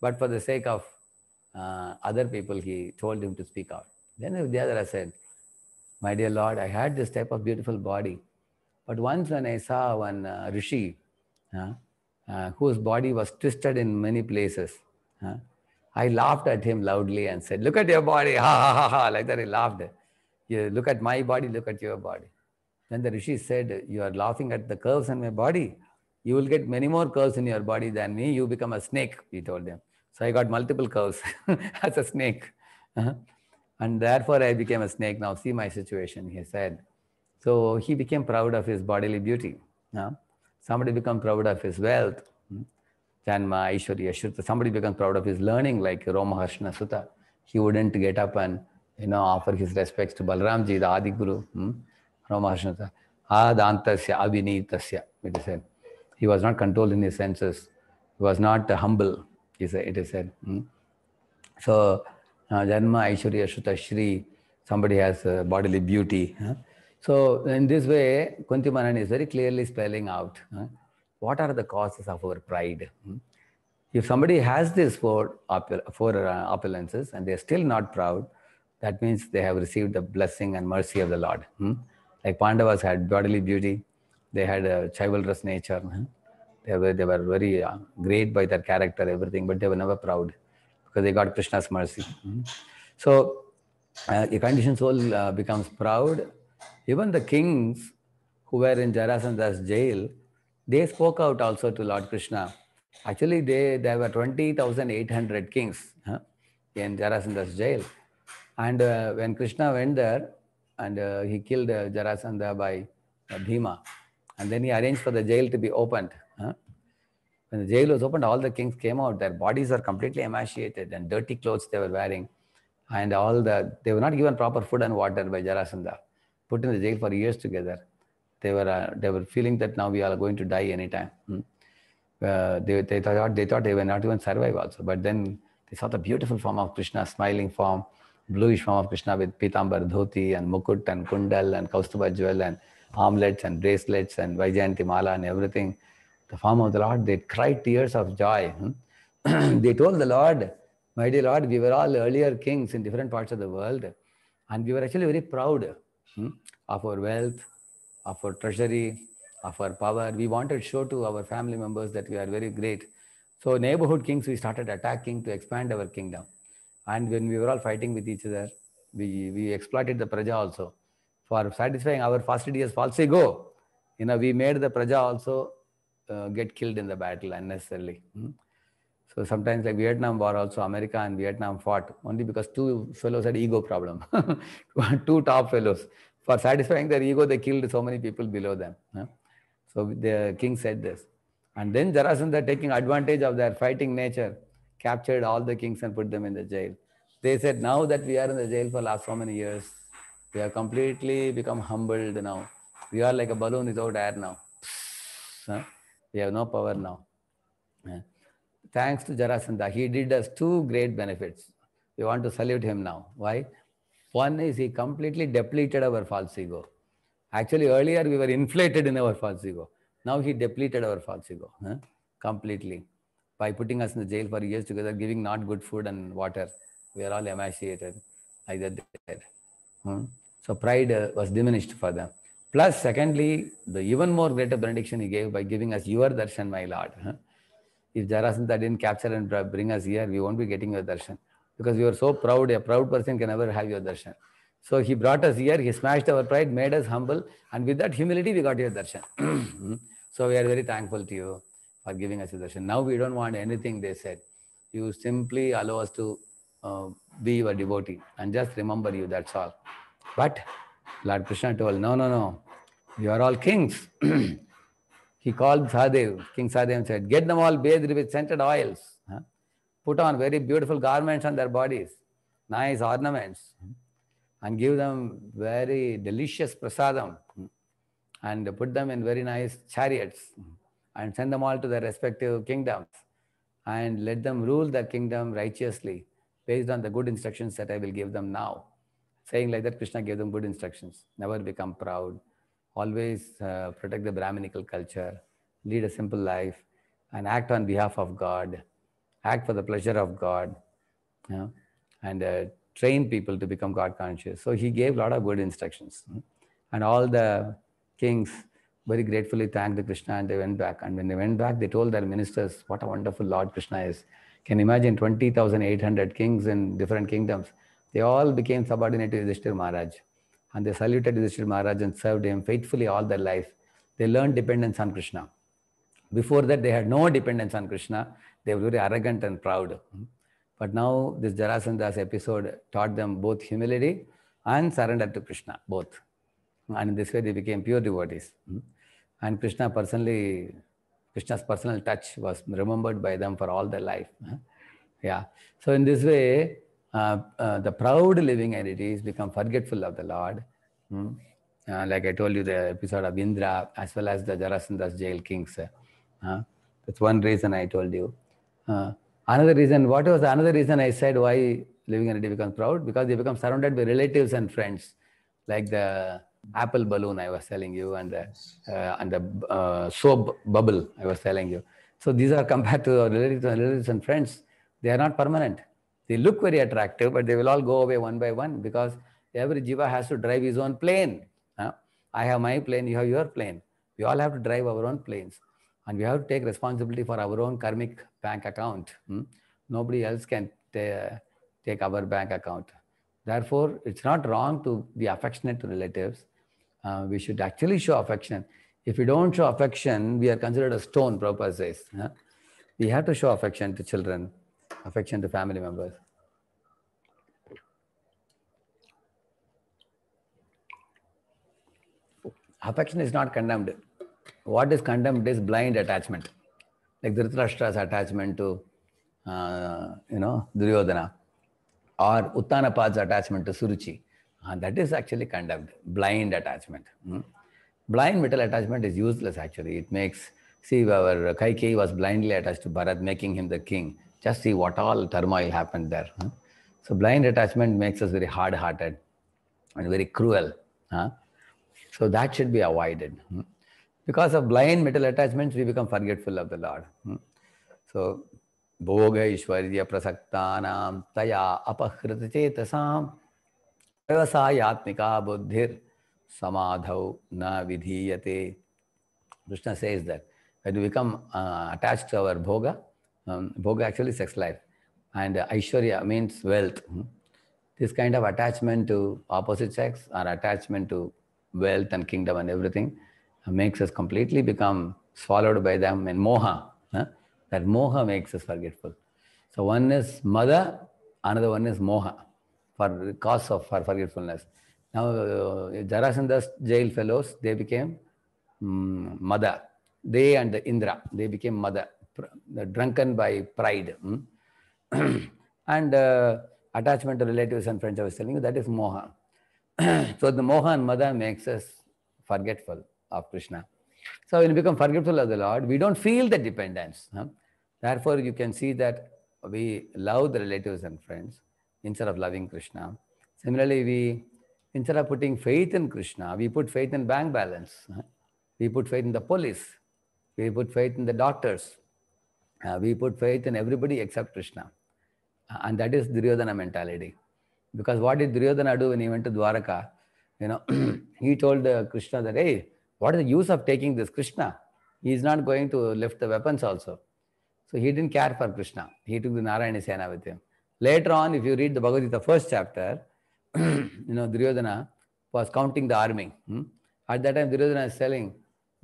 S3: But for the sake of uh, other people, he told him to speak out. Then the Vidyadhara said, My dear Lord, I had this type of beautiful body. But once when I saw one uh, rishi uh, uh, whose body was twisted in many places, I laughed at him loudly and said, Look at your body, ha ha ha ha, like that he laughed. You look at my body, look at your body. Then the rishi said, You are laughing at the curves in my body. You will get many more curves in your body than me. You become a snake, he told them. So I got multiple curves as a snake. And therefore I became a snake. Now see my situation, he said. So he became proud of his bodily beauty. Uh, somebody become proud of his wealth. Hmm? Janma, Aishwarya, Shruta. Somebody becomes proud of his learning, like Roma Harshana Sutta. He wouldn't get up and you know offer his respects to Balramji, the Adi Guru. Hmm? Roma Harshana Sutta. Adantasya it is said. He was not controlled in his senses. He was not humble, it is said. Hmm? So, Janma, Aishwarya, Shruta, Shri, somebody has uh, bodily beauty. Huh? So, in this way, Kunti Manan is very clearly spelling out huh? what are the causes of our pride. Hmm? If somebody has these four, opul- four uh, opulences and they're still not proud, that means they have received the blessing and mercy of the Lord. Hmm? Like Pandavas had bodily beauty, they had a chivalrous nature. They were, they were very uh, great by their character, everything, but they were never proud because they got Krishna's mercy. Hmm? So, uh, a conditioned soul uh, becomes proud. Even the kings who were in Jarasandha's jail, they spoke out also to Lord Krishna. Actually, they there were 20,800 kings huh, in Jarasandha's jail. And uh, when Krishna went there and uh, he killed uh, Jarasandha by uh, Bhima, and then he arranged for the jail to be opened. huh. When the jail was opened, all the kings came out. Their bodies were completely emaciated and dirty clothes they were wearing. And all the, they were not given proper food and water by Jarasandha. Put in the jail for years together. They were, uh, they were feeling that now we are going to die anytime. Hmm. Uh, they, they, thought, they thought they were not even survive also. But then they saw the beautiful form of Krishna, smiling form, bluish form of Krishna with Pitambar dhoti and mukut and kundal and Kaustubha jewel and armlets and bracelets and Vaijayanti mala and everything. The form of the Lord, they cried tears of joy. hmm. they told the Lord, My dear Lord, we were all earlier kings in different parts of the world, and we were actually very proud hmm, of our wealth, of our treasury, of our power. We wanted to show to our family members that we are very great. So, neighborhood kings, we started attacking to expand our kingdom. And when we were all fighting with each other, we, we exploited the praja also. For satisfying our fastidious false ego, you know, we made the praja also uh, get killed in the battle unnecessarily. hmm. So sometimes like Vietnam War also, America and Vietnam fought only because two fellows had ego problem. two top fellows. For satisfying their ego, they killed so many people below them. So the king said this. And then Jarasandha taking advantage of their fighting nature, captured all the kings and put them in the jail. They said, now that we are in the jail for last so many years, we have completely become humbled now. We are like a balloon without air now. Huh? We have no power now. Thanks to Jarasandha, he did us two great benefits. We want to salute him now. Why? One is he completely depleted our false ego. Actually, earlier we were inflated in our false ego. Now he depleted our false ego huh? completely by putting us in the jail for years together, giving not good food and water. We are all emaciated, that. dead. Hmm? So pride uh, was diminished for them. Plus, secondly, the even more greater benediction he gave by giving us your darshan, my Lord. If Jarasandha didn't capture and bring us here, we won't be getting your darshan. because we were so proud. A proud person can never have your darshan. So he brought us here. He smashed our pride, made us humble, and with that humility, we got your darshan. so we are very thankful to you for giving us your darshan. Now we don't want anything. They said, you simply allow us to uh, be your devotee and just remember you. That's all. But Lord Krishna told, no, no, no. You are all kings. he called Sadev, King Sadev and said, get them all bathed with scented oils. huh? Put on very beautiful garments on their bodies, nice ornaments, and give them very delicious prasadam and put them in very nice chariots and send them all to their respective kingdoms and let them rule their kingdom righteously based on the good instructions that I will give them now. Saying like that, Krishna gave them good instructions. Never become proud. Always uh, protect the Brahminical culture. Lead a simple life and act on behalf of God. Act for the pleasure of God. You know, and uh, train people to become God conscious. So he gave a lot of good instructions. And all the kings very gratefully thanked the Krishna and they went back. And when they went back, they told their ministers, what a wonderful Lord Krishna is. Can you imagine 20,800 kings in different kingdoms. They all became subordinate to Yudhishthir Maharaj. And they saluted Yudhishthir Maharaj and served him faithfully all their life. They learned dependence on Krishna. Before that, they had no dependence on Krishna. They were very arrogant and proud. But now, this Jarasandha's episode taught them both humility and surrender to Krishna, both. And in this way, they became pure devotees. And Krishna personally, Krishna's personal touch was remembered by them for all their life. Yeah. So, in this way, the proud living entities become forgetful of the Lord. Mm. Uh, like I told you, the episode of Indra, as well as the Jarasandha's jail kings. Uh, that's one reason I told you. Uh, another reason, what was another reason I said why living entity becomes proud? Because they become surrounded by relatives and friends, like the apple balloon I was telling you, and the uh, and the uh, soap bubble I was telling you. So these are compared to relatives and friends. They are not permanent. They look very attractive, but they will all go away one by one because every jiva has to drive his own plane. Huh? I have my plane, you have your plane. We all have to drive our own planes. And we have to take responsibility for our own karmic bank account. Hmm? Nobody else can ta- take our bank account. Therefore, it's not wrong to be affectionate to relatives. Uh, we should actually show affection. If we don't show affection, we are considered a stone, Prabhupada says. huh? We have to show affection to children, affection to family members. Affection is not condemned. What is condemned is blind attachment, like Dhritarashtra's attachment to, uh, you know, Duryodhana, or Uttanapad's attachment to Suruchi. And that is actually condemned, blind attachment. hmm. Blind metal attachment is useless actually. It makes, see, our Kaikeyi was blindly attached to Bharat, making him the king. Just see what all turmoil happened there. huh. So blind attachment makes us very hard-hearted and very cruel. huh. So that should be avoided. hmm. Because of blind metal attachments, we become forgetful of the Lord. hmm. So, ishwarya prasaktanam taya apahrita chetasam vyavasayatmika buddhir samadhau na vidhiyate. Krishna says that when we become uh, attached to our bhoga, um, bhoga actually sex life, and uh, aishwarya means wealth. hmm. This kind of attachment to opposite sex or attachment to wealth and kingdom and everything uh, makes us completely become swallowed by them in moha. huh? That moha makes us forgetful. So one is mother, another one is moha for the cause of for forgetfulness. Now, uh, Jarasandha's jail fellows, they became mm, mother. They and the Indra, they became mother, drunken by pride. mm. and uh, attachment to relatives and friends, I was telling you, that is moha. so the moha and mother makes us forgetful of Krishna. So when we become forgetful of the Lord, we don't feel the dependence. huh? Therefore, you can see that we love the relatives and friends instead of loving Krishna. Similarly, we instead of putting faith in Krishna, we put faith in bank balance. huh? We put faith in the police. We put faith in the doctors. Uh, we put faith in everybody except Krishna. Uh, and that is Duryodhana mentality. Because what did Duryodhana do when he went to Dwaraka? You know, he told uh, Krishna that, hey, what is the use of taking this Krishna? He is not going to lift the weapons also. So he didn't care for Krishna. He took the Narayana Sena with him. Later on, if you read the Bhagavad Gita first chapter, you know, Duryodhana was counting the army. hmm? At that time, Duryodhana is telling,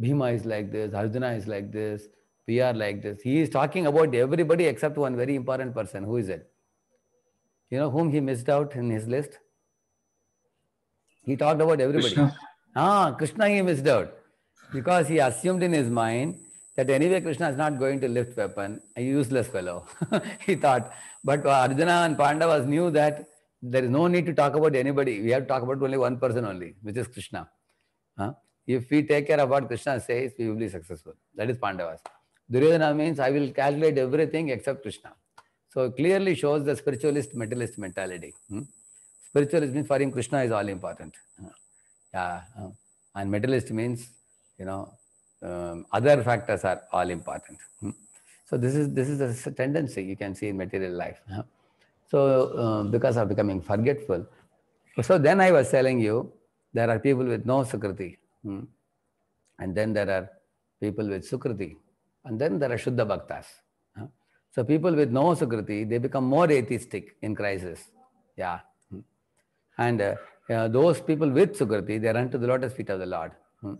S3: Bhima is like this, Arjuna is like this, we are like this. He is talking about everybody except one very important person. Who is it? You know whom he missed out in his list? He talked about everybody.
S1: Krishna.
S3: Ah, Krishna he missed out because he assumed in his mind that anyway Krishna is not going to lift weapon, a useless fellow. he thought. But Arjuna and Pandavas knew that there is no need to talk about anybody. We have to talk about only one person only, which is Krishna. Huh? If we take care of what Krishna says, we will be successful. That is Pandavas. Duryodhana means I will calculate everything except Krishna. So clearly shows the spiritualist materialist mentality. Hmm? Spiritualist means for him Krishna is all important. Uh, yeah, uh, and materialist means you know um, other factors are all important. Hmm? So this is this is a tendency you can see in material life. huh? So um, because of becoming forgetful, so then I was telling you there are people with no sukriti, hmm? and then there are people with sukriti, and then there are shuddha bhaktas. So people with no sukriti they become more atheistic in crisis. Yeah. hmm. And uh, those people with Sukriti, they run to the lotus feet of the Lord. Hmm.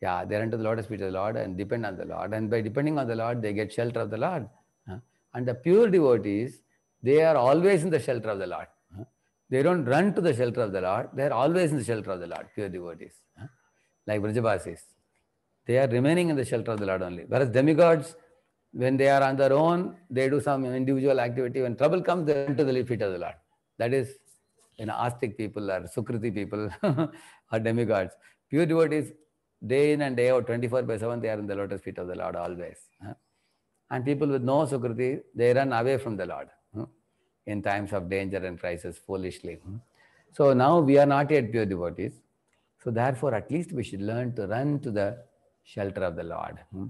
S3: Yeah, they run to the lotus feet of the Lord and depend on the Lord. And by depending on the Lord, they get shelter of the Lord. And the pure devotees, they are always in the shelter of the Lord. They don't run to the shelter of the Lord, they are always in the shelter of the Lord, pure devotees. Like Vrajabasis. They are remaining in the shelter of the Lord only. Whereas demigods, when they are on their own, they do some individual activity. When trouble comes, they run to the feet of the Lord. That is, you know, astic people or Sukriti people or demigods. Pure devotees, day in and day out, 24 by 7, they are in the lotus feet of the Lord always. And people with no Sukriti, they run away from the Lord in times of danger and crisis foolishly. So now we are not yet pure devotees. So therefore, at least we should learn to run to the shelter of the Lord, hmm?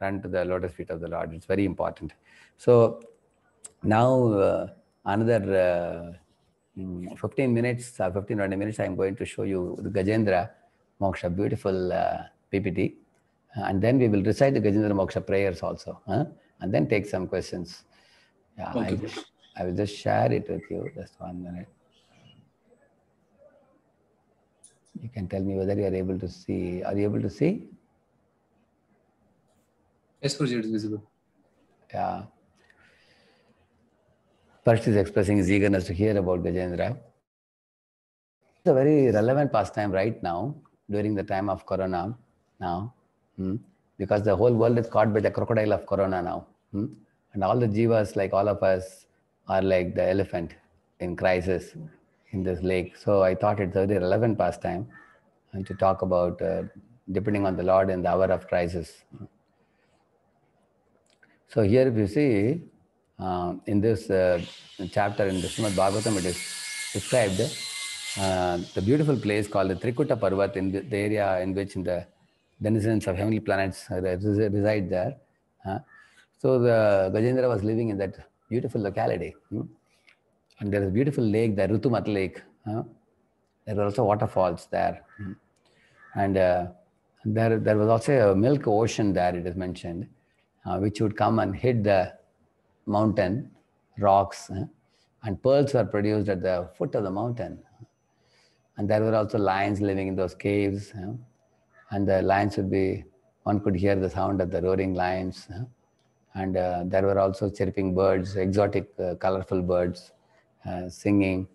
S3: run to the lotus feet of the Lord. It's very important. So now uh, another uh, mm, 15 minutes, uh, 15 20 minutes, I'm going to show you the Gajendra Moksha, beautiful uh, PPT. And then we will recite the Gajendra Moksha prayers also. huh? And then take some questions. Yeah, I, I will just share it with you. Just one minute. You can tell me whether you are able to see. Are you able to see?
S1: Yes, Guruji, it is visible.
S3: Yeah. First is expressing his eagerness to hear about Gajendra. It's a very relevant pastime right now, during the time of Corona now, hmm, because the whole world is caught by the crocodile of Corona now. hmm, And all the jivas, like all of us, are like the elephant in crisis in this lake. So I thought it's a very relevant pastime and to talk about uh, depending on the Lord in the hour of crisis. So here you see, uh, in this uh, chapter in the Srimad Bhagavatam, it is described uh, the beautiful place called the Trikuta Parvat in the, the area in which the denizens of heavenly planets uh, reside there. So the Gajendra was living in that beautiful locality. hmm? And there is a beautiful lake, the Rutumat Lake. There are also waterfalls there. hmm? And uh, there, there was also a milk ocean there, it is mentioned, uh, which would come and hit the mountain, rocks, and pearls were produced at the foot of the mountain. And there were also lions living in those caves. and the lions would be, one could hear the sound of the roaring lions. and uh, there were also chirping birds, exotic, uh, colorful birds uh, singing.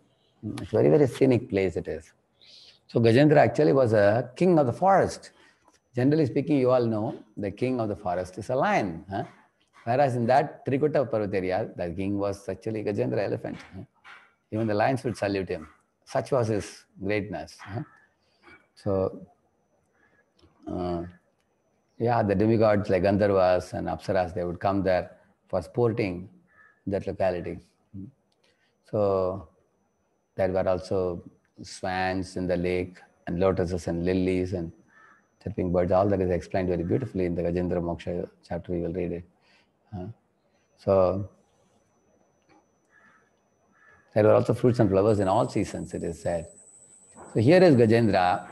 S3: It's very, very scenic place it is. So Gajendra actually was a king of the forest. Generally speaking, you all know the king of the forest is a lion. huh? Whereas in that Trikuta Parvat area, the king was actually a Gajendra elephant. huh? Even the lions would salute him. Such was his greatness. huh? So, uh, yeah, the demigods like Gandharvas and Apsaras, they would come there for sporting that locality. So there were also swans in the lake and lotuses and lilies and chirping birds. All that is explained very beautifully in the Gajendra Moksha chapter. We will read it. Uh, so there were also fruits and flowers in all seasons, it is said. So here is Gajendra.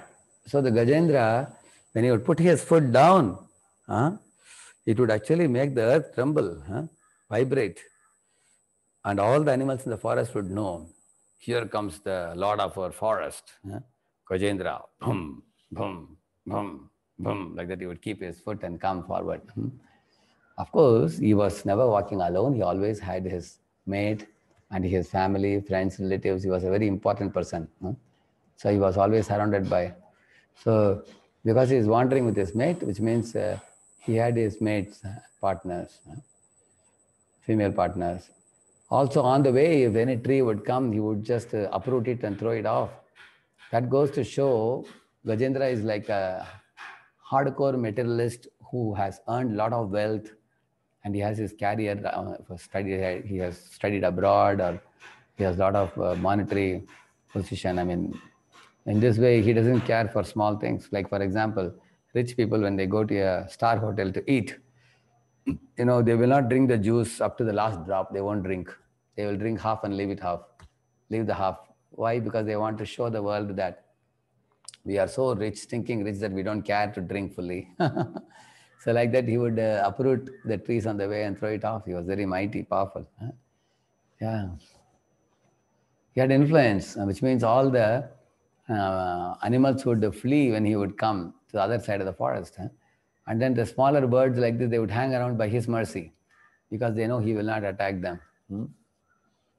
S3: So the Gajendra, when he would put his foot down, it would actually make the earth tremble, vibrate. And all the animals in the forest would know, here comes the lord of our forest? Gajendra, boom, boom, boom, boom, like that he would keep his foot and come forward. hmm. Of course, he was never walking alone. He always had his mate and his family, friends, relatives. He was a very important person. So he was always surrounded by. So because he is wandering with his mate, which means uh, he had his mates, uh, partners, female partners. Also on the way, if any tree would come, he would just uh, uproot it and throw it off. That goes to show Gajendra is like a hardcore materialist who has earned a lot of wealth and he has his career uh, for study he has studied abroad or he has a lot of uh, monetary position. I mean in this way he doesn't care for small things. Like for example rich people when they go to a star hotel to eat you know they will not drink the juice up to the last drop. They won't drink. They will drink half and leave it half leave the half. Why? Because they want to show the world that we are so rich, stinking rich that we don't care to drink fully. so like that, he would uh, uproot the trees on the way and throw it off. He was very mighty, powerful. huh? Yeah. He had influence, uh, which means all the uh, animals would flee when he would come to the other side of the forest. huh? And then the smaller birds like this, they would hang around by his mercy because they know he will not attack them. hmm?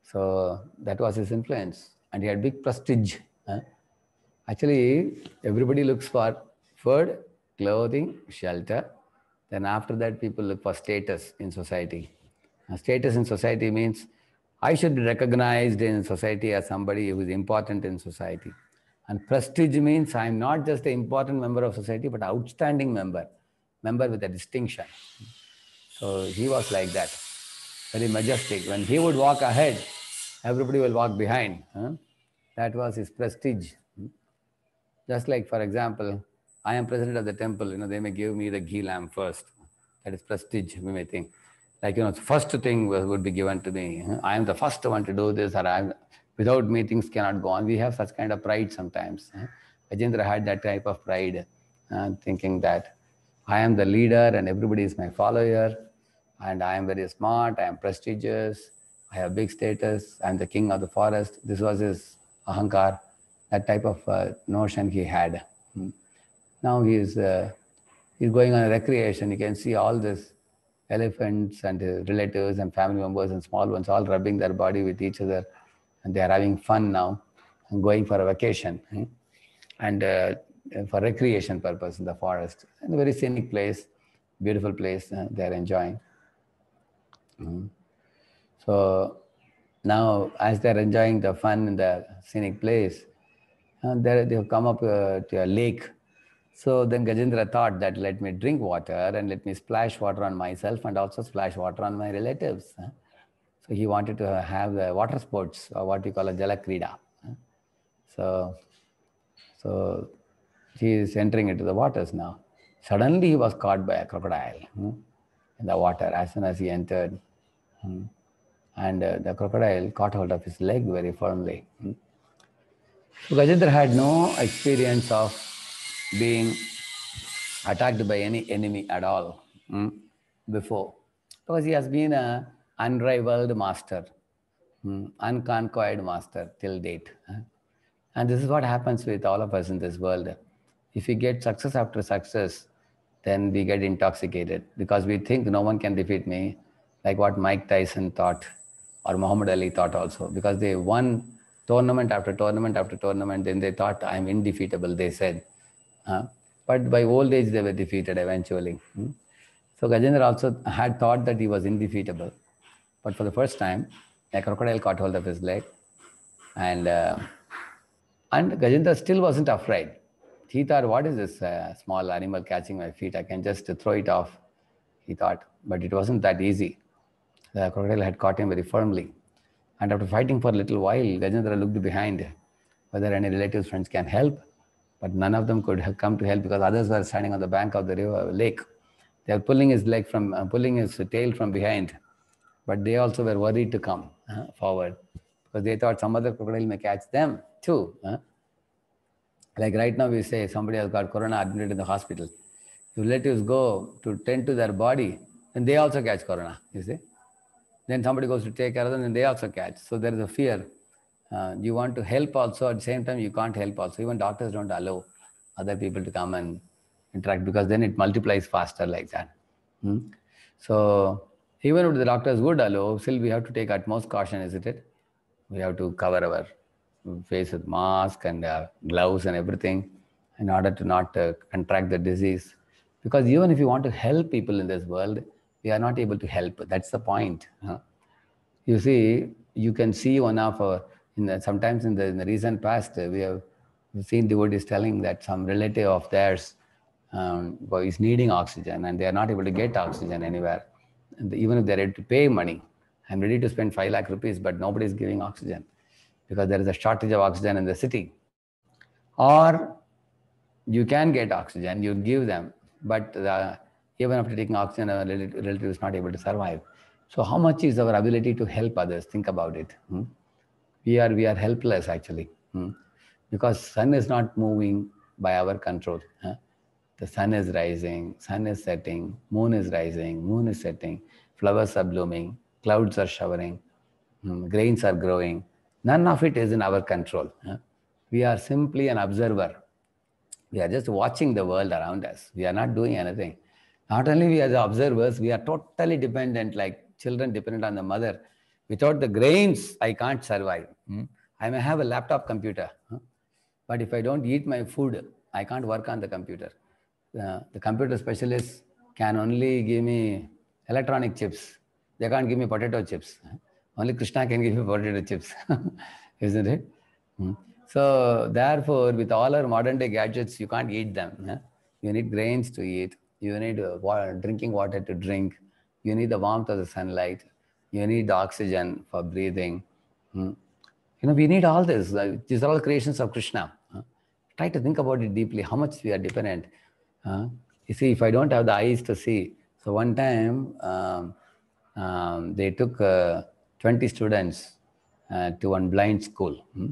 S3: So that was his influence. And he had big prestige. huh? Actually, everybody looks for food, clothing, shelter. Then after that, people look for status in society. Status in society means I should be recognized in society as somebody who is important in society. And prestige means I'm not just an important member of society, but outstanding member, member with a distinction. So he was like that, very majestic. When he would walk ahead, everybody will walk behind. huh? That was his prestige. Just like, for example, I am president of the temple, you know, they may give me the ghee lamp first. That is prestige, we may think. Like, you know, first thing would be given to me. I am the first one to do this, or I am, without me, things cannot go on. We have such kind of pride sometimes. Gajendra had that type of pride, thinking that I am the leader and everybody is my follower, and I am very smart, I am prestigious, I have big status, I am the king of the forest. This was his ahankar, that type of uh, notion he had. Hmm. Now he is uh, he's going on a recreation. You can see all this elephants and his relatives and family members and small ones all rubbing their body with each other, and they are having fun now and going for a vacation hmm, and uh, for recreation purpose in the forest. And a very scenic place, beautiful place. Uh, they are enjoying. Mhm. So now, as they're enjoying the fun in the scenic place, uh, there they have come up uh, to a lake. So then Gajendra thought that let me drink water and let me splash water on myself and also splash water on my relatives. So he wanted to have the water sports or what we call a jalakrida. So, so he is entering into the waters now. Suddenly he was caught by a crocodile hmm, in the water as soon as he entered. hmm. And uh, the crocodile caught hold of his leg very firmly. So Gajendra had no experience of being attacked by any enemy at all hmm, before because he has been a unrivaled master, hmm, unconquered master till date. And this is what happens with all of us in this world. If we get success after success, then we get intoxicated because we think no one can defeat me, like what Mike Tyson thought or Muhammad Ali thought also, because they won tournament after tournament after tournament, then they thought I'm indefeatable, they said. Uh, but by old age, they were defeated eventually. hmm. So Gajendra also had thought that he was indefeatable. But for the first time, a crocodile caught hold of his leg. And, uh, and Gajendra still wasn't afraid. He thought, what is this uh, small animal catching my feet? I can just throw it off, he thought. But it wasn't that easy. The crocodile had caught him very firmly. And after fighting for a little while, Gajendra looked behind whether any relatives, friends can help. But none of them could have come to help because others were standing on the bank of the river lake. They were pulling his leg from, uh, pulling his tail from behind. But they also were worried to come uh, forward because they thought some other crocodile may catch them too. uh. Like right now, we say somebody has got corona admitted in the hospital. If relatives go to tend to their body, then they also catch corona, you see. Then somebody goes to take care of them, and they also catch. So there is a fear. Uh, you want to help also, at the same time, you can't help also. Even doctors don't allow other people to come and interact because then it multiplies faster like that. Hmm? So even if the doctors would allow, still we have to take utmost caution, isn't it? We have to cover our face with mask and uh, gloves and everything in order to not uh, contract the disease. Because even if you want to help people in this world, we are not able to help. That's the point. huh? You see, you can see one of our, in the, sometimes in the, in the recent past, uh, we have seen devotees telling that some relative of theirs um, is needing oxygen and they are not able to get oxygen anywhere. And even if they're ready to pay money, I'm ready to spend 5 lakh rupees, but nobody is giving oxygen because there is a shortage of oxygen in the city. Or you can get oxygen, you give them, but the, even after taking oxygen, relative, relative is not able to survive. So how much is our ability to help others? Think about it. hmm? We are we are helpless actually, hmm? because sun is not moving by our control. huh? The sun is rising, sun is setting, moon is rising, moon is setting, flowers are blooming, clouds are showering, hmm, grains are growing. None of it is in our control. huh? We are simply an observer. We are just watching the world around us. We are not doing anything. Not only we are the observers, we are totally dependent, like children dependent on the mother. Without the grains, I can't survive. hmm? I may have a laptop computer, but if I don't eat my food, I can't work on the computer. Uh, the computer specialists can only give me electronic chips. They can't give me potato chips. Only Krishna can give me potato chips, isn't it? Hmm. So therefore, with all our modern day gadgets, you can't eat them. huh? You need grains to eat. You need uh, wa- drinking water to drink. You need the warmth of the sunlight. You need the oxygen for breathing. Hmm. You know, we need all this. Uh, These are all creations of Krishna. huh? Try to think about it deeply, how much we are dependent. huh? You see, if I don't have the eyes to see, so one time um, um, they took uh, 20 students uh, to one blind school. hmm?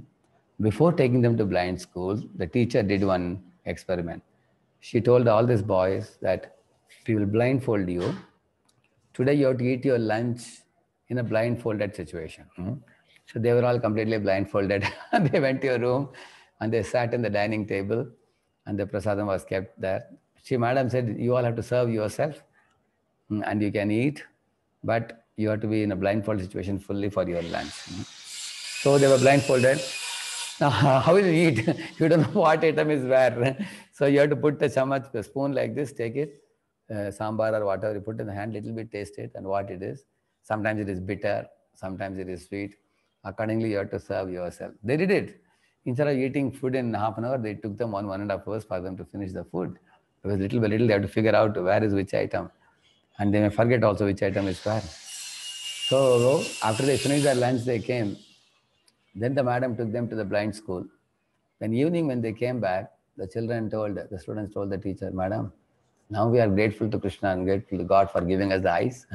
S3: Before taking them to blind school, the teacher did one experiment. She told all these boys that we will blindfold you. Today you have to eat your lunch in a blindfolded situation. hmm? So they were all completely blindfolded. they went to your room and they sat in the dining table and the prasadam was kept there. She, madam said, you all have to serve yourself mm, and you can eat, but you have to be in a blindfold situation fully for your lunch. mm. So they were blindfolded. Now, how will you eat? you don't know what item is where. so you have to put the chamat, the spoon like this, take it, uh, sambar or whatever you put in the hand, little bit taste it and what it is. Sometimes it is bitter, sometimes it is sweet. Accordingly, you have to serve yourself. They did it. Instead of eating food in half an hour, they took them one, one and a half hours for them to finish the food. Because little by little, they have to figure out where is which item. And they may forget also which item is where. So after they finished their lunch, they came. Then the madam took them to the blind school. Then evening when they came back, the children told, the students told the teacher, Madam, now we are grateful to Krishna and grateful to God for giving us the eyes.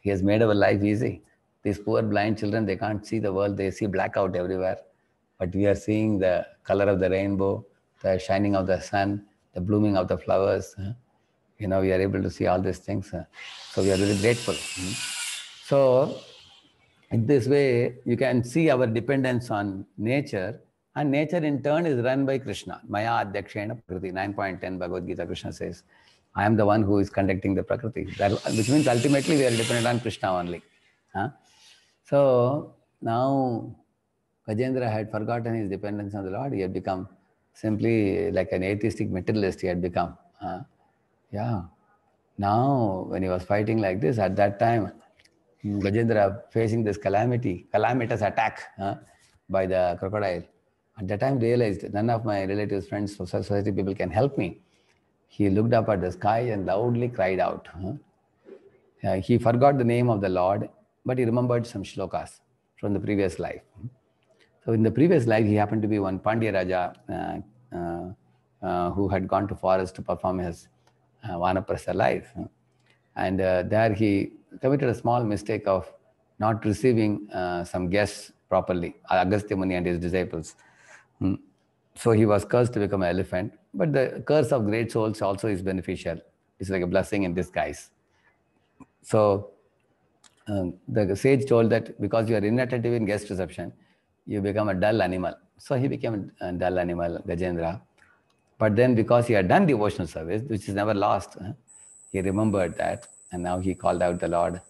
S3: He has made our life easy. These poor blind children, they can't see the world. They see blackout everywhere. But we are seeing the color of the rainbow, the shining of the sun, the blooming of the flowers. You know, we are able to see all these things. So we are really grateful. hmm? So in this way, you can see our dependence on nature, and nature in turn is run by Krishna. Maya Adhyakshena Prakriti, 9.10 Bhagavad Gita, Krishna says, I am the one who is conducting the Prakriti. That, which means ultimately we are dependent on Krishna only. Huh? So now Gajendra had forgotten his dependence on the Lord. He had become simply like an atheistic materialist, he had become. huh? yeah. Now, when he was fighting like this, at that time, Gajendra facing this calamity, calamitous attack huh, by the crocodile. At that time, realized none of my relatives, friends, society people can help me. He looked up at the sky and loudly cried out. Uh, he forgot the name of the Lord, but he remembered some shlokas from the previous life. So in the previous life, he happened to be one Pandya Raja uh, uh, uh, who had gone to forest to perform his uh, Vanaprastha life. And uh, there he committed a small mistake of not receiving uh, some guests properly, Agastya Muni and his disciples. Hmm. So he was cursed to become an elephant. But the curse of great souls also is beneficial. It's like a blessing in disguise. So um, the sage told that because you are inattentive in guest reception, you become a dull animal. So he became a dull animal, Gajendra. But then because he had done devotional service, which is never lost, he remembered that and now he called out the Lord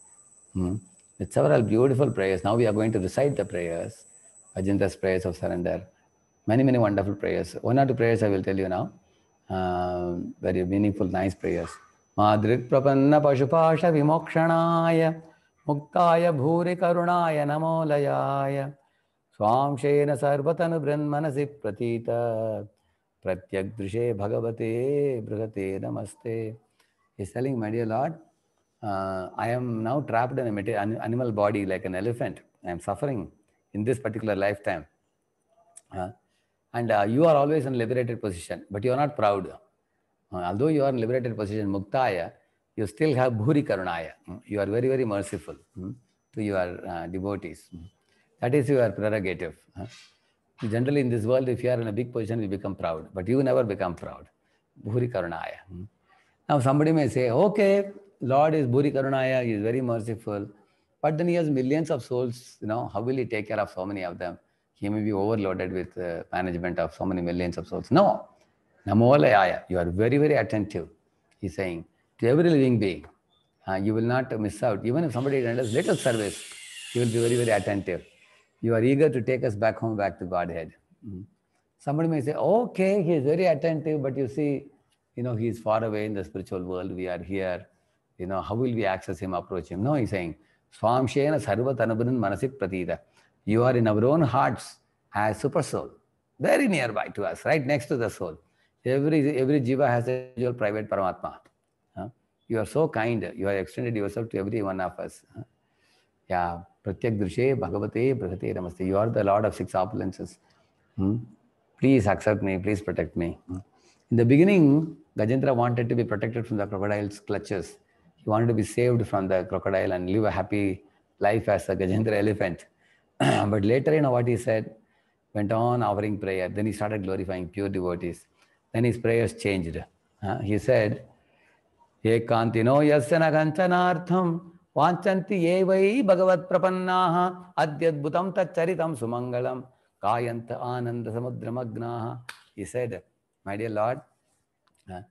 S3: hmm, with several beautiful prayers. Now we are going to recite the prayers, Gajendra's prayers of surrender. Many, many wonderful prayers. One or two prayers I will tell you now. Uh, very meaningful, nice prayers. मादृक्प्रपन्न पशुपाशविमोक्षणाय मुक्ताय भूरिकरुणाय नमोलयाय स्वांशेन सर्वतनुबृन्मनसि प्रतीत प्रत्यग्दृशे bhagavate बृहते namaste. He's telling, my dear Lord, uh, I am now trapped in a animal body like an elephant. I am suffering in this particular lifetime. Uh, and uh, you are always in liberated position, but you are not proud. Uh, although you are in liberated position, Muktaya, you still have Bhuri Karunaya. Mm, You are very, very merciful mm, to your uh, devotees. Mm. That is your prerogative. huh? Generally, in this world, if you are in a big position, you become proud, but you never become proud. Bhuri Karunaya. Now, somebody may say, okay, Lord is Bhuri Karunaya, he is very merciful, but then he has millions of souls, you know, how will he take care of so many of them? He may be overloaded with uh, management of so many millions of souls. No, Namolayaya, you are very, very attentive. He's saying to every living being, uh, you will not miss out. Even if somebody renders little service, you will be very, very attentive. You are eager to take us back home, back to Godhead. Mm. Somebody may say, okay, he is very attentive, but you see, you know, he is far away in the spiritual world. We are here. You know, how will we access him, approach him? No, he's saying, Swamshena sarva tanabunan manasik pratita. You are in our own hearts as super soul, very nearby to us, right next to the soul. Every, every jiva has a individual private paramatma. Huh? You are so kind. You have extended yourself to every one of us. huh? Yeah, Pratyak Drishe Bhagavate Brahate Namaste. You are the Lord of six opulences. Hmm? Please accept me. Please protect me. Hmm? In the beginning, Gajendra wanted to be protected from the crocodile's clutches. He wanted to be saved from the crocodile and live a happy life as a Gajendra elephant. but later, you know what he said? Went on offering prayer. Then he started glorifying pure devotees. Then his prayers changed. Huh? He said, एकान्तिनो यस्य न कञ्चनार्थं वाञ्छन्ति ये वै भगवत्प्रपन्नाः अद्यद्भुतं तच्चरितं सुमङ्गलं कायन्त आनन्दसमुद्रमग्नाः He said, my dear Lord, uh,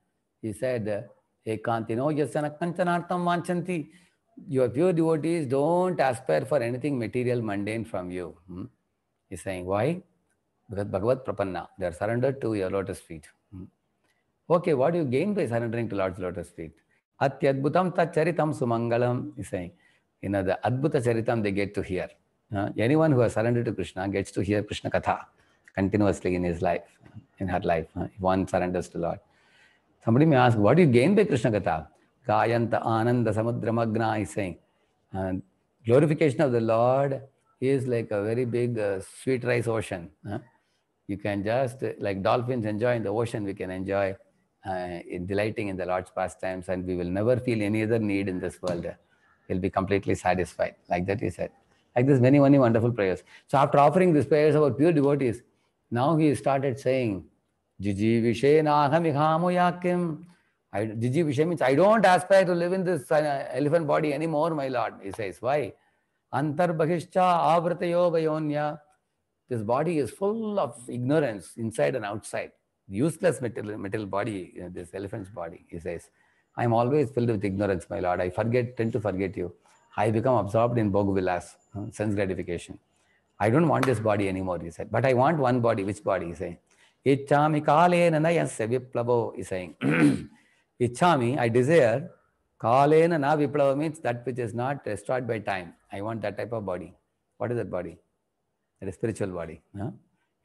S3: he said, ekantino yasana kanchanartam vanchanti. Your pure devotees don't aspire for anything material mundane from you. Hmm? He's saying, why? Because Bhagavad Prapanna, they are surrendered to your lotus feet. Hmm? Okay, what do you gain by surrendering to Lord's lotus feet? Atyadbhutam tacharitam sumangalam, he's saying. You know, the Adbhuta Charitam they get to hear. Uh, anyone who has surrendered to Krishna gets to hear Krishna Katha continuously in his life, in her life. Uh, if one surrenders to Lord. Somebody may ask, what do you gain by Krishna Katha? Gayanta Ananda Samudramagna is saying. Uh, glorification of the Lord is like a very big uh, sweet rice ocean. uh. You can just, uh, like dolphins enjoy in the ocean, we can enjoy uh, in delighting in the Lord's pastimes, and we will never feel any other need in this world. We'll be completely satisfied. Like that, he said. Like this, many, many wonderful prayers. So, after offering these prayers about pure devotees, now he started saying, Jiji Vishe Nahamihamu Yakim. I, Jiji Vishe means I don't aspire to live in this uh, elephant body anymore, my Lord. He says, Why? Antar Bahishcha Avratayo Vayonya. This body is full of ignorance inside and outside. Useless material, material body, know, this elephant's body. He says, I am always filled with ignorance, my Lord. I forget, tend to forget you. I become absorbed in Bhogvilas, uh, sense gratification. I don't want this body anymore, he said. But I want one body. Which body? He saying. Ichami kalena nayasya viplavo, he saying. Ichami, I desire. Kalena na viplava means that which is not destroyed by time. I want that type of body. What is that body? That is spiritual body. Huh?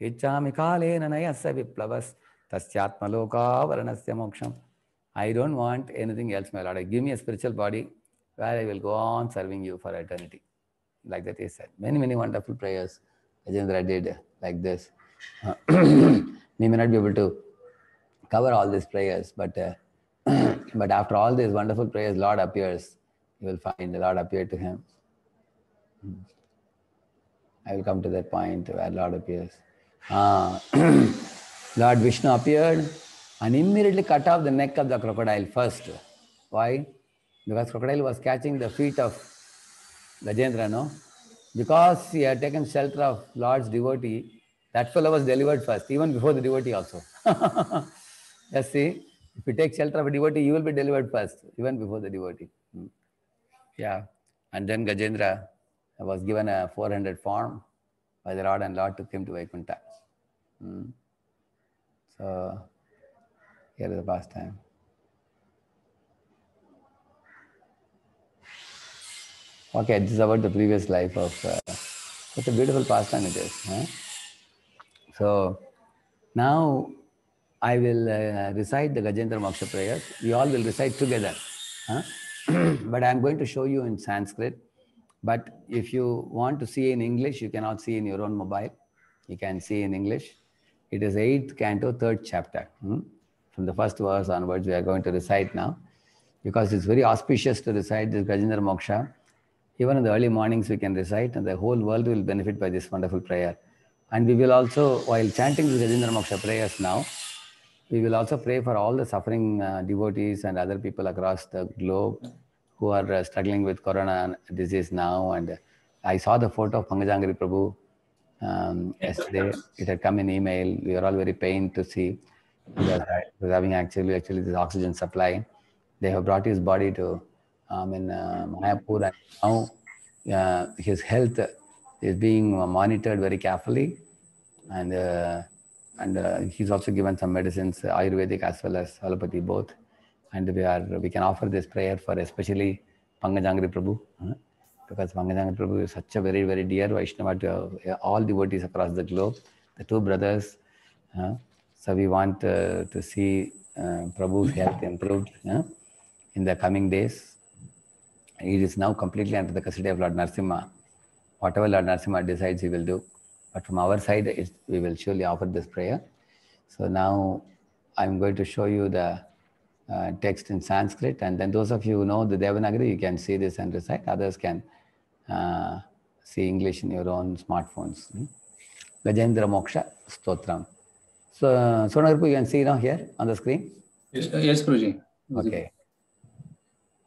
S3: Ichami kalena nayasya viplavas tasyatmaloka varanasya moksham. I don't want anything else, my Lord. Give me a spiritual body where I will go on serving you for eternity. Like that he said. Many, many wonderful prayers Gajendra did like this. Uh, we may not be able to cover all these prayers, but uh, but after all these wonderful prayers, Lord appears. You will find the Lord appeared to him. Hmm. I will come to that point where Lord appears. Ah, Lord Vishnu appeared and immediately cut off the neck of the crocodile first. Why? Because crocodile was catching the feet of Gajendra, no? Because he had taken shelter of Lord's devotee, that fellow was delivered first, even before the devotee also. Just see, if you take shelter of a devotee, you will be delivered first, even before the devotee. Hmm. Yeah. And then Gajendra was given a 400 form by the Lord, and Lord took him to Vaikuntha. Hmm. So, here is the pastime. Okay, this is about the previous life of. Uh, such a beautiful pastime it is. Huh? So, now I will uh, recite the Gajendra Moksha prayers. We all will recite together. Huh? but I am going to show you in Sanskrit. But if you want to see in English, you cannot see in your own mobile. You can see in English. It is 8th canto, 3rd chapter. Hmm? From the first verse onwards, we are going to recite now. Because it's very auspicious to recite this Gajendra Moksha. Even in the early mornings, we can recite, and the whole world will benefit by this wonderful prayer. And we will also, while chanting the Gajendra Moksha prayers now, we will also pray for all the suffering uh, devotees and other people across the globe who are uh, struggling with corona disease now. And I saw the photo of Pankajanghri Prabhu um, yesterday. It had come in email. We are all very pained to see. Was having actually actually this oxygen supply. They have brought his body to um, in uh, Mayapur, and now uh, his health is being monitored very carefully, and uh, and uh, he's also given some medicines, Ayurvedic as well as allopathy both. And we are we can offer this prayer for especially Pankajanghri Prabhu, because Pankajanghri Prabhu is such a very very dear Vaishnava to uh, all devotees across the globe. The two brothers, so we want uh, to see uh, Prabhu's health improved in the coming days. He is now completely under the custody of Lord Narsimha whatever Lord Narasimha decides, he will do. But from our side, we will surely offer this prayer. So now I'm going to show you the uh, text in Sanskrit. And then those of you who know the Devanagari, you can see this and recite. Others can uh, see English in your own smartphones. Gajendra Moksha Stotram. So, Sonarpu, you can see now here on the screen?
S1: Yes, uh, yes Guruji.
S3: Okay.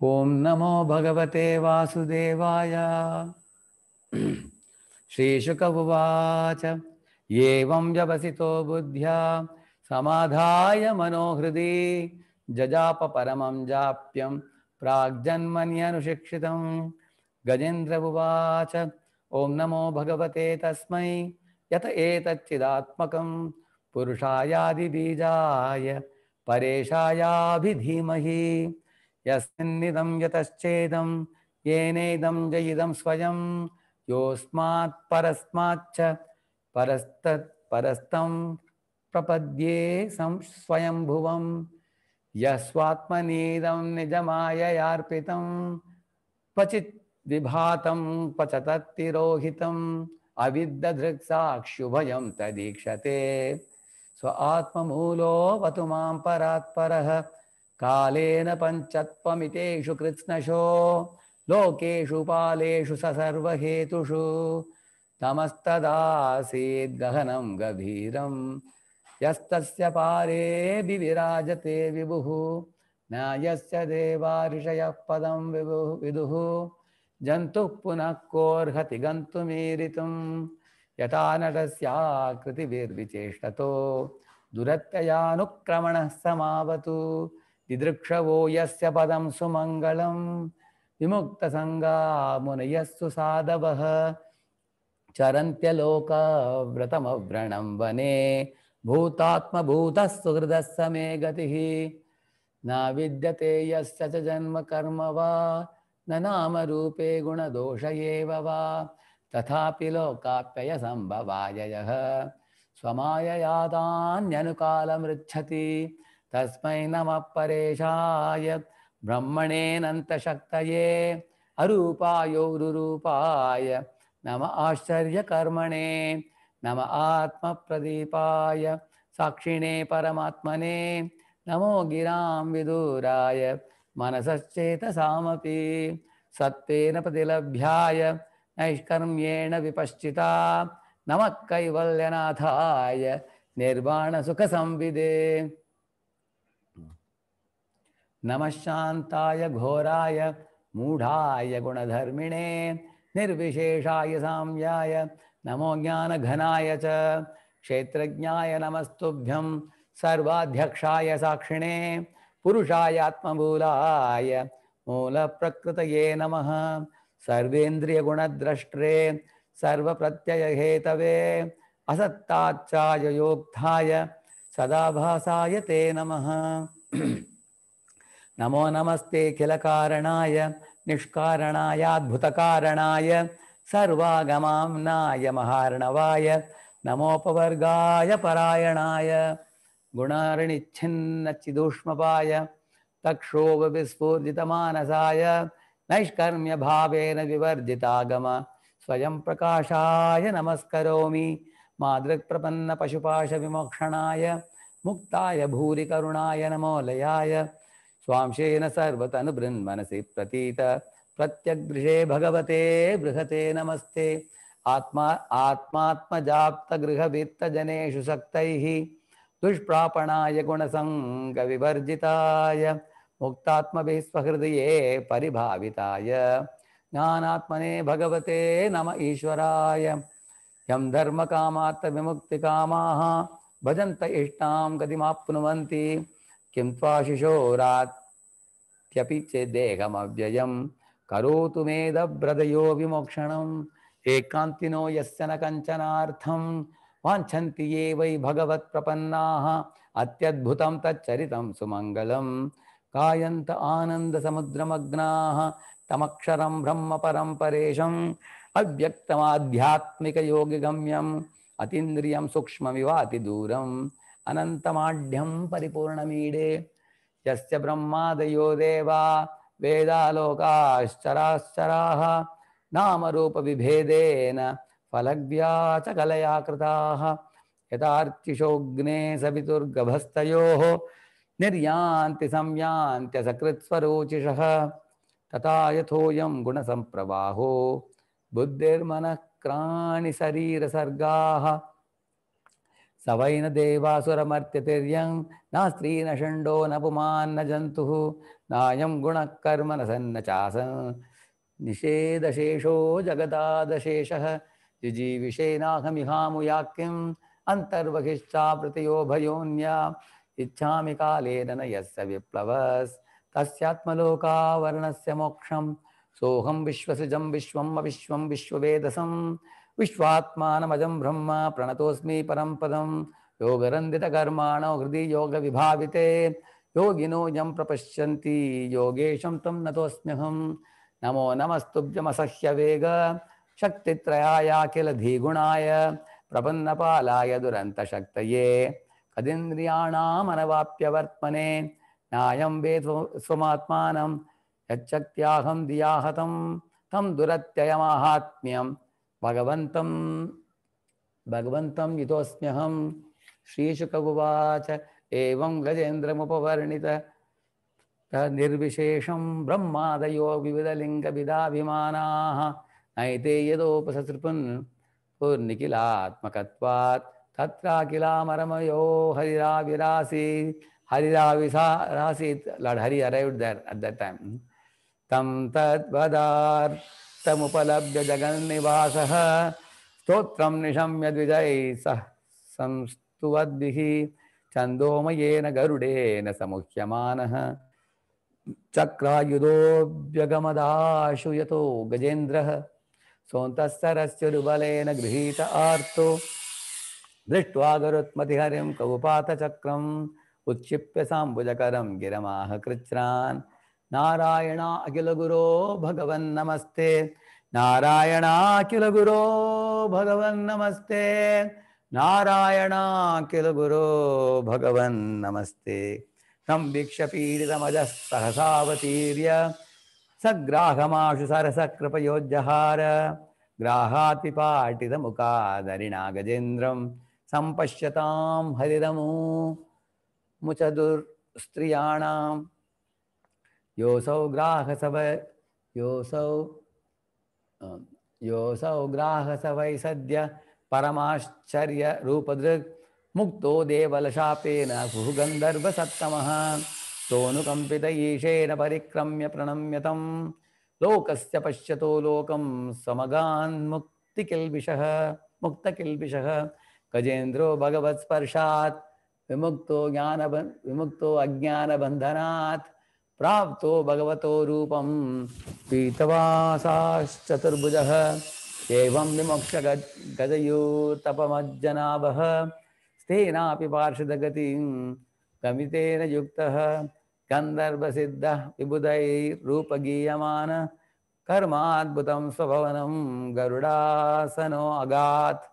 S3: Om Namo Bhagavate Vasudevaya. श्रीशुक उवाच एवं व्यवसितो बुद्ध्या, समाधाय मनोहृदि, जजाप परमं जाप्यं प्राग्जन्मन्यनुशिक्षितं गजेन्द्र उवाच ॐ नमो भगवते तस्मै। यत एतच्चिदात्मकं पुरुषायादिबीजाय, परेशायाभिधीमहि। यस्मिन्निदं यतश्चेदं, येनेदं जयिदं स्वयं योऽस्मात् परस्माच्च परस्तत् परस्तं प्रपद्ये सं स्वयंभुवं यस्वात्मनीदं निजमाययार्पितं क्वचित् विभातं क्वच अविद्दधृक्साक्षुभयं तदीक्षते स्व आत्ममूलोऽवतु माँ परात्परः, कालेन पञ्चत्वमितेषु कृत्स्नशो। लोकेषु पालेषु स सर्वहेतुषु। तमस्तदासीद्गहनं गभीरं। यस्तस्य पारे विविराजते विभुः। न यस्य देवा ऋषयः पदं विभुः विदुः। जन्तुः पुनः कोर्हति गन्तुमीरितुं यथा नटस्याकृतिभिर्विचेष्टतो। दुरत्ययानुक्रमणः समावतु। दिदृक्षवो यस्य पदं सुमङ्गलं विमुक्तसङ्गा मुनयस्सु साधवः। चरन्त्यलोकव्रतमव्रणं वने। भूतात्मभूतः सुहृदः समे गतिः। न विद्यते जन्म कर्म वा। न नामरूपे गुणदोष एव वा। तथापि लोकाप्ययसम्भवाय यः स्वमाययातान्यनुकालमृच्छति तस्मै नमः परेशाय। பிரம்மணேனந்தசக்தயே அரூபாயோருரூபாய நம ஆச்சரிய கர்மணே நம ஆத்ம பிரதீபாய சாட்சிணே பரமாத்மனே நமோ கிராம் விதூராய மனசச்சேதசாமபி சத்வேன பதிலபியாய நைஷ்கர்மியேண விபஷ்சிதா நம கைவல்யநாதாய நிர்வாண சுகசம்விதே शान्ताय घोराय मूढाय गुणधर्मिणे, निर्विशेषाय साम्याय, नमो ज्ञानघनाय च, क्षेत्रज्ञाय नमस्तुभ्यं, सर्वाध्यक्षाय साक्षिणे पुरुषायात्ममूलाय मूलप्रकृतये नमः सर्वेन्द्रियगुणद्रष्ट्रे सर्वप्रत्ययहेतवे असत्ताच्चाय योक्ताय सदाभासाय ते नमः। नमो नमस्ते किलकारणाय निष्कारणायाद्भुतकारणाय सर्वागमाम्नाय, महार्णवाय, नमोपवर्गाय परायणाय गुणार्णिच्छिन्नचिदूष्मपाय तक्षोभविस्फूर्जितमानसाय, नैष्कर्म्यभावेन विवर्जितागम, स्वयं प्रकाशाय नमस्करोमि मादृक्प्रपन्नपशुपाशविमोक्षणाय मुक्ताय भूरिकरुणाय नमोलयाय स्वांशेन सर्वतनुभृन्मनसि प्रतीत। प्रत्यग्दृशे भगवते, बृहते नमस्ते। आत्मा, आत्मात्मजाप्तगृहवित्तजनेषु सक्तैः। दुष्प्रापणाय गुणसङ्गविवर्जिताय। मुक्तात्मभिः स्वहृदये परिभाविताय। ज्ञानात्मने भगवते नम ईश्वराय। यं धर्मकामार्थविमुक्तिकामाः भजन्त इष्टां गतिमाप्नुवन्ति। किं त्वाशिशोरात्यपि चेद्देहमव्ययं करोतु मेदव्रतयो विमोक्षणम्। एकान्तिनो यस्य न कञ्चनार्थं वाञ्छन्ति ये वै भगवत्प्रपन्नाः। अत्यद्भुतं तच्चरितं सुमङ्गलं गायन्त आनन्दसमुद्रमग्नाः। तमक्षरं ब्रह्म परं परेशम् अव्यक्तमाध्यात्मिकयोगिगम्यम्। अतीन्द्रियं सूक्ष्ममिवातिदूरम् अनन्तमाढ्यं परिपूर्णमीडे। यस्य ब्रह्मादयो देवा, वेदालोकाश्चराश्चराः, नामरूपविभेदेन फलग्व्या च कलया कृताः यथार्चिषोऽग्ने सवितुर्गभस्तयोः निर्यान्ति संयान्त्यसकृत्स्वरोचिषः। तथा यथोऽयं गुणसम्प्रवाहो, बुद्धिर्मनः क्राणिशरीरसर्गाः। स वै न देवासुरमर्त्यतिर्यं। न स्त्री न षण्डो न पुमान् न जन्तुः। नायं गुणः कर्म न सन्न चासन्। निषेधशेषो जगदादशेषः। जिजीविषेनाहमिहामुयाक्यम् अन्तर्वहिश्चाप्रतयो भयोन्या। इच्छामि कालेन न यस्य विप्लवस्। मोक्षं सोऽहं विश्वसृजं विश्वम् अविश्वं विश्ववेदसं विश्वात्मानमजं ब्रह्म, प्रणतोऽस्मि परं पदं योगरन्दितकर्माणो हृदि योगविभाविते। योगिनो यं प्रपश्यन्ति, योगेशं तं नतोऽस्म्यहं नमो नमस्तुभ्यमसह्यवेग। शक्तित्रयाय किल धीगुणाय प्रपन्नपालाय दुरन्तशक्तये। कदिन्द्रियाणामनवाप्यवर्त्मने न्यायं वेद स्वमात्मानं। यच्चक्त्याहं दियाहतं तं दुरत्ययमाहात्म्यं भगवत भगवन्तं यतोऽस्म्यहं श्रीशुक उवाच एवं गजेन्द्रमुपवर्णित। निर्विशेषं ब्रह्मादयो विविधलिङ्गविदाभिमानाः। नैते यदोपसृपन् पुर्निखिलात्मकत्वात् तत्राखिलामरमयो हरिराविरासि हरिराविसा रासीत् Hari arrived there at that time तं तद्वदार् तद्वदार्थमुपलभ्य जगन्निवासः स्तोत्रं निशम्य द्विजैः सह संस्तुवद्भिः छन्दोमयेन गरुडेन समुह्यमानः। चक्रायुधोऽभ्यगमदाशु यतो गजेन्द्रः। सोऽन्तःसरस्युर्बलेन गृहीत आर्तो। दृष्ट्वा गरुत्मतिहरिं कौपातचक्रम्। उच्छिप्य साम्बुजकरं गिरमाह कृच्छ्रान्। नारायण अखिलगुरो भगवन्नमस्ते नारायणा किल भगवन्नमस्ते नारायणा किल भगवन्नमस्ते संभिक्षपीडितमजस्तहसावतीर्य स ग्राहमाशु सरसकृपयोजहार ग्राहात्पाटितमुखादरिणागजेन्द्रं सम्पश्यतां हरिदमुचदुर्स्त्रियाणाम् योऽसौ ग्राहसव योऽसौ योऽसौ ग्राहसवै सद्य परमाश्चर्यरूपदृक् मुक्तो देवलशापेन सुगन्धर्वसत्तमः सोऽनुकम्पित ईशेन परिक्रम्य प्रणम्य तं लोकस्य पश्यतो लोकं समगान् मुक्तिकिल्बिषः गजेन्द्रो भगवत्स्पर्शात्, विमुक्तो ज्ञानबन् विमुक्तो अज्ञानबन्धनात्। प्राप्तो भगवतो रूपं पीतवासाश्चतुर्भुजः। एवं विमोक्ष गजयोतपमज्जनाभः स्तेनापि पार्षदगतिं गमितेन युक्तः। गन्धर्वसिद्धः विबुधैरूपगीयमान कर्माद्भुतं स्वभवनं गरुडासनो अगात्।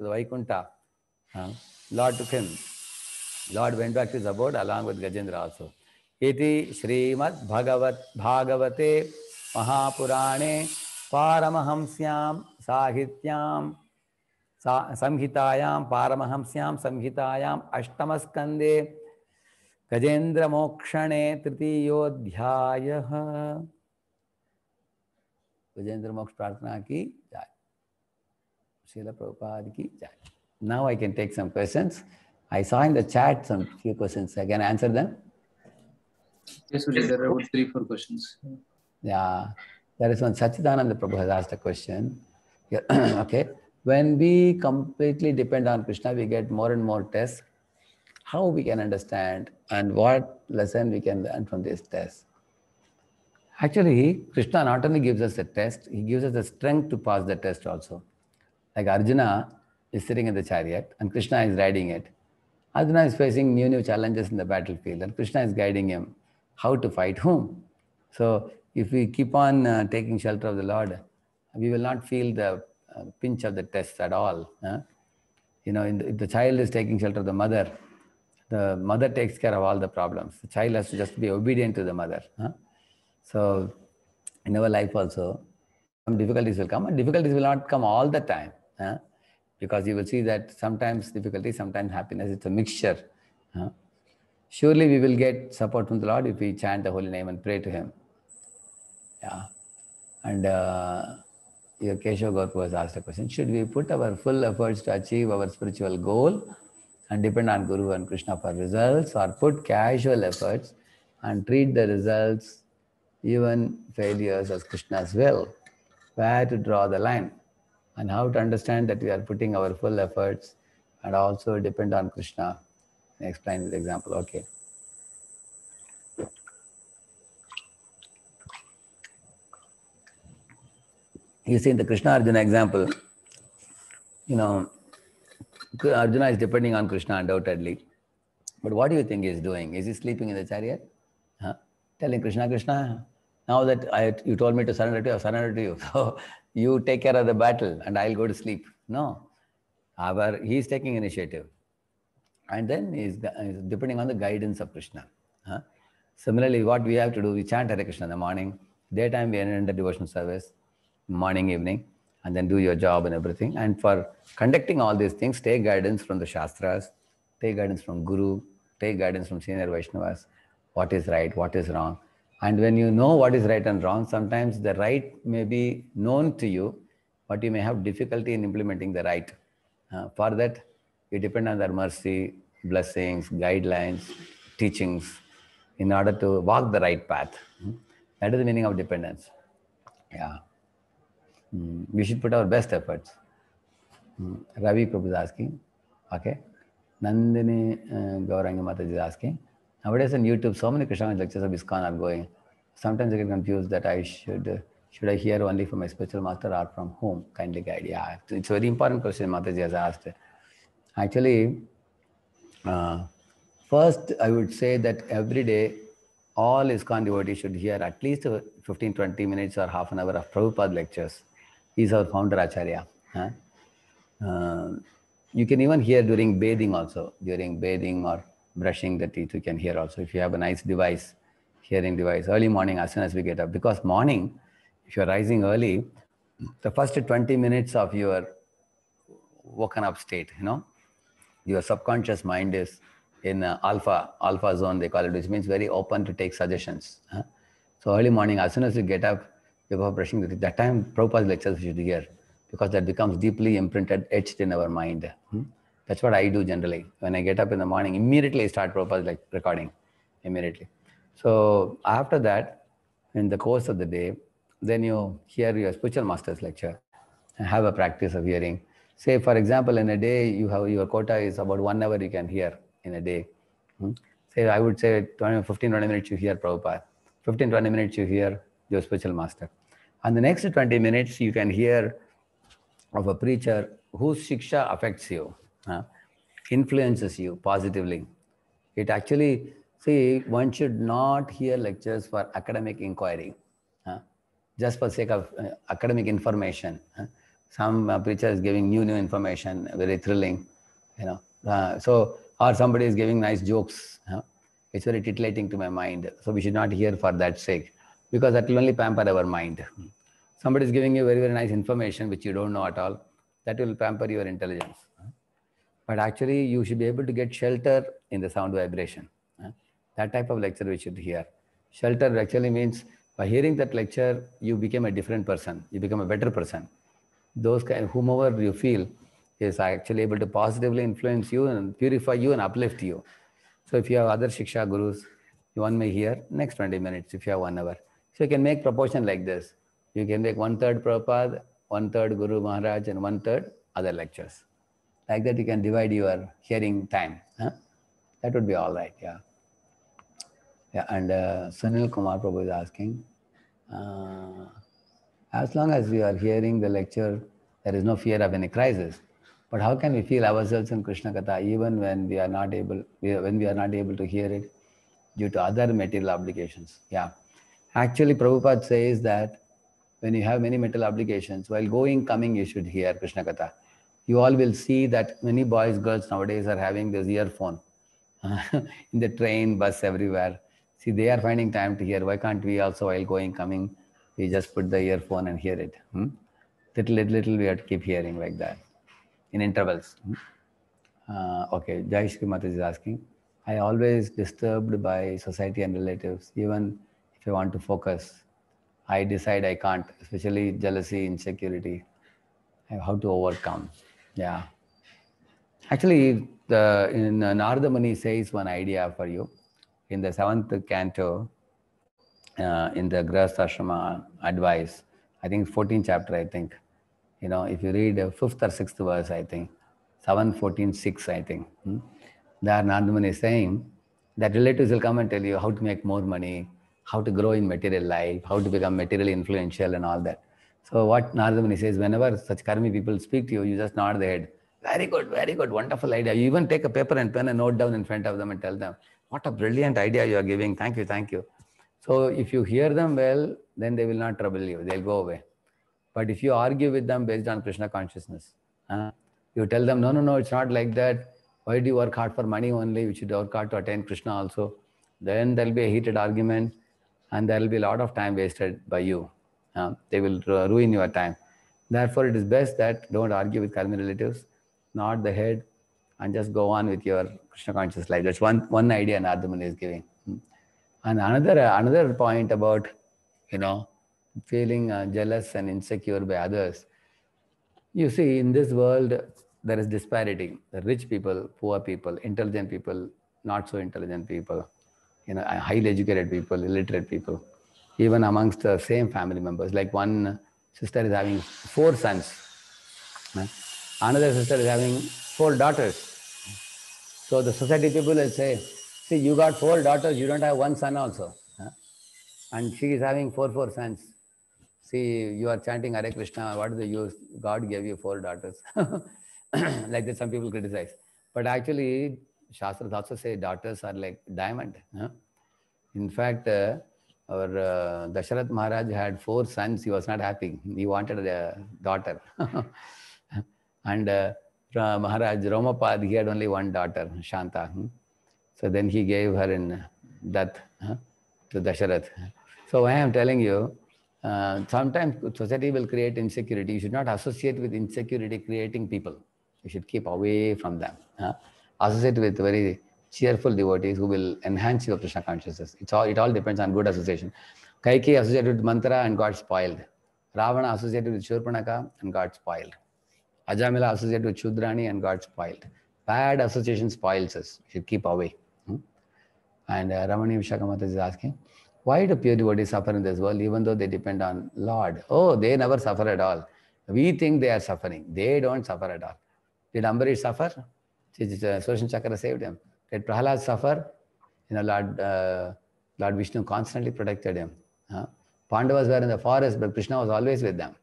S3: Vaikuntha. Uh, Lord took him. Lord went back to his abode along with Gajendra also. Iti Srimad Bhagavat Bhagavate Mahapurane Paramahamsyam Sahityam Sa- Samhitayam Paramahamsyam Samhitayam Ashtamaskande Gajendra Mokshane Tritiyodhyayah Gajendra Moksha Prarthana ki jai. Srila Prabhupada ki jai. Now I can take some questions. I saw in the chat some few questions. I can answer them.
S1: Yes, Vijay, there are about three, four questions.
S3: Yeah, there is one Sachidananda Prabhu has asked a question. Yeah, okay, when we completely depend on Krishna, we get more and more tests. How we can understand and what lesson we can learn from this test? Actually, Krishna not only gives us a test, he gives us the strength to pass the test also. Like Arjuna is sitting in the chariot and Krishna is riding it. Arjuna is facing new, new challenges in the battlefield and Krishna is guiding him how to fight whom. So if we keep on uh, taking shelter of the Lord, we will not feel the uh, pinch of the tests at all. huh? You know, the, if the child is taking shelter of the mother, the mother takes care of all the problems. The child has to just be obedient to the mother. huh? So in our life also, some difficulties will come, and difficulties will not come all the time. huh? Because you will see that sometimes difficulty, sometimes happiness, it's a mixture. huh? Surely we will get support from the Lord if we chant the holy name and pray to Him. Yeah. And uh, your Keshav Gorku was asked a question Should we put our full efforts to achieve our spiritual goal and depend on Guru and Krishna for results, or put casual efforts and treat the results, even failures, as Krishna's will? Where to draw the line? And how to understand that we are putting our full efforts and also depend on Krishna? Explain the example. Okay. You see in the Krishna Arjuna example, you know, Arjuna is depending on Krishna undoubtedly. But what do you think he is doing? Is he sleeping in the chariot? Huh? Telling Krishna, Krishna, now that I, you told me to surrender to you, I've to you. So you take care of the battle and I'll go to sleep. No. Our, he is taking initiative. And then he is, is depending on the guidance of Krishna. Huh? Similarly, what we have to do, we chant Hare Krishna in the morning. Daytime, we enter devotional service, morning, evening, and then do your job and everything. And for conducting all these things, take guidance from the Shastras, take guidance from Guru, take guidance from senior Vaishnavas, what is right, what is wrong. And when you know what is right and wrong, sometimes the right may be known to you, but you may have difficulty in implementing the right. Uh, for that, you depend on their mercy, blessings, guidelines, teachings in order to walk the right path. Hmm? That is the meaning of dependence. Yeah. Mm, we should put our best efforts. Mm, Ravi Prabhu is asking, okay. Nandini uh, Gauranga Mataji is asking, nowadays on YouTube, so many Krishna lectures of ISKCON are going. Sometimes I get confused that I should, should I hear only from my spiritual master or from whom? Kindly guide. Yeah, it's a very important question Mataji has asked. Actually, uh, first I would say that every day all ISKCON devotees should hear at least 15, 20 minutes or half an hour of Prabhupada lectures. He's our founder Acharya. Huh? Uh, you can even hear during bathing also, during bathing or brushing the teeth, you can hear also. If you have a nice device, hearing device, early morning as soon as we get up. Because morning, if you're rising early, the first 20 minutes of your woken up state, you know, your subconscious mind is in alpha, alpha zone, they call it, which means very open to take suggestions. So early morning, as soon as you get up, go brushing the teeth. That time, Prabhupada's lectures you should hear because that becomes deeply imprinted, etched in our mind. Hmm? That's what I do generally. When I get up in the morning, immediately I start Prabhupada's like recording, immediately. So after that, in the course of the day, then you hear your spiritual master's lecture and have a practice of hearing. Say, for example, in a day, you have your quota is about one hour you can hear in a day. Hmm? Say, I would say 20, 15, 20 minutes you hear Prabhupada. 15, 20 minutes you hear your spiritual master. And the next 20 minutes you can hear of a preacher whose shiksha affects you, huh? influences you positively. It actually, see, one should not hear lectures for academic inquiry, huh? just for sake of uh, academic information. Some uh, preacher is giving new, new information, very thrilling, you know. Uh, so, or somebody is giving nice jokes. It's very titillating to my mind. So we should not hear for that sake, because that will only pamper our mind. Somebody is giving you very, very nice information which you don't know at all. That will pamper your intelligence. But actually, you should be able to get shelter in the sound vibration. huh? That type of lecture we should hear. Shelter actually means by hearing that lecture, you become a different person. You become a better person. Those kind, whomever you feel is actually able to positively influence you and purify you and uplift you. So if you have other Shiksha gurus, one may hear next 20 minutes if you have one hour. So you can make proportion like this. You can make one third Prabhupada, one third Guru Maharaj, and one third other lectures. Like that, you can divide your hearing time. Huh? That would be all right. Yeah. Yeah. And uh, Sunil Kumar Prabhu is asking, uh, as long as we are hearing the lecture, there is no fear of any crisis. But how can we feel ourselves in Krishna Katha even when we are not able, when we are not able to hear it due to other material obligations? Yeah. Actually, Prabhupada says that when you have many material obligations, while going, coming, you should hear Krishna Katha. You all will see that many boys, girls nowadays are having this earphone in the train, bus, everywhere. See, they are finding time to hear. Why can't we also, while going, coming, we just put the earphone and hear it? Hmm? Little, little, little, we have to keep hearing like that in intervals. Hmm? Uh, okay, Jai Shri Mata is asking. I always disturbed by society and relatives, even if I want to focus. I decide I can't, especially jealousy, insecurity. How to overcome? Yeah. Actually, the in uh, Narada Muni says one idea for you in the seventh canto, uh, in the Grahasthashrama advice. I think 14th chapter. I think, you know, if you read uh, fifth or sixth verse, I think 7, 14, 6, I think. Hmm? There Narada Muni is saying that relatives will come and tell you how to make more money, how to grow in material life, how to become materially influential, and all that. So what Narada says, whenever such karmi people speak to you, you just nod the head. Very good, very good, wonderful idea. You even take a paper and pen and note down in front of them and tell them, what a brilliant idea you are giving. Thank you, thank you. So if you hear them well, then they will not trouble you. They'll go away. But if you argue with them based on Krishna consciousness, uh, you tell them, no, no, no, it's not like that. Why do you work hard for money only? We should work hard to attain Krishna also. Then there'll be a heated argument and there'll be a lot of time wasted by you. Uh, they will ruin your time. Therefore, it is best that don't argue with karmi relatives, nod the head, and just go on with your Krishna conscious life. That's one, one idea Naradamuni is giving. Hmm. And another, another point about, you know, feeling uh, jealous and insecure by others. You see, in this world, there is disparity. The rich people, poor people, intelligent people, not so intelligent people, you know, highly educated people, illiterate people, even amongst the same family members. Like one sister is having four sons, another sister is having four daughters. So the society people will say, see, you got four daughters, you don't have one son also. And she is having four, four sons. See, you are chanting Hare Krishna, what is the use? God gave you four daughters. like that, some people criticize. But actually, Shastras also say daughters are like diamond. In fact, uh, our uh, Dasharath Maharaj had four sons. He was not happy. He wanted a daughter. and uh, Ra- Maharaj Romapad, he had only one daughter, Shanta. hmm? So then he gave her in death huh, to Dasharath. So I am telling you, uh, sometimes society will create insecurity. You should not associate with insecurity creating people. You should keep away from them. huh? Associate with very cheerful devotees who will enhance your Krishna consciousness. It's all, it all depends on good association. Kaikeyi associated with Manthara and got spoiled. Ravana associated with Shurpanaka and got spoiled. Ajamila associated with Shudrani and got spoiled. Bad association spoils us. You should keep away. hmm? And uh, Ramani Vishakamata is asking, Why do pure devotees suffer in this world even though they depend on Lord? Oh, they never suffer at all. We think they are suffering. They don't suffer at all. Did Ambarish suffer? Uh, Sudarshan Chakra saved him? Did Prahalad suffer? You know, Lord, uh, Lord Vishnu constantly protected him. Uh, Pandavas were in the forest, but Krishna was always with them.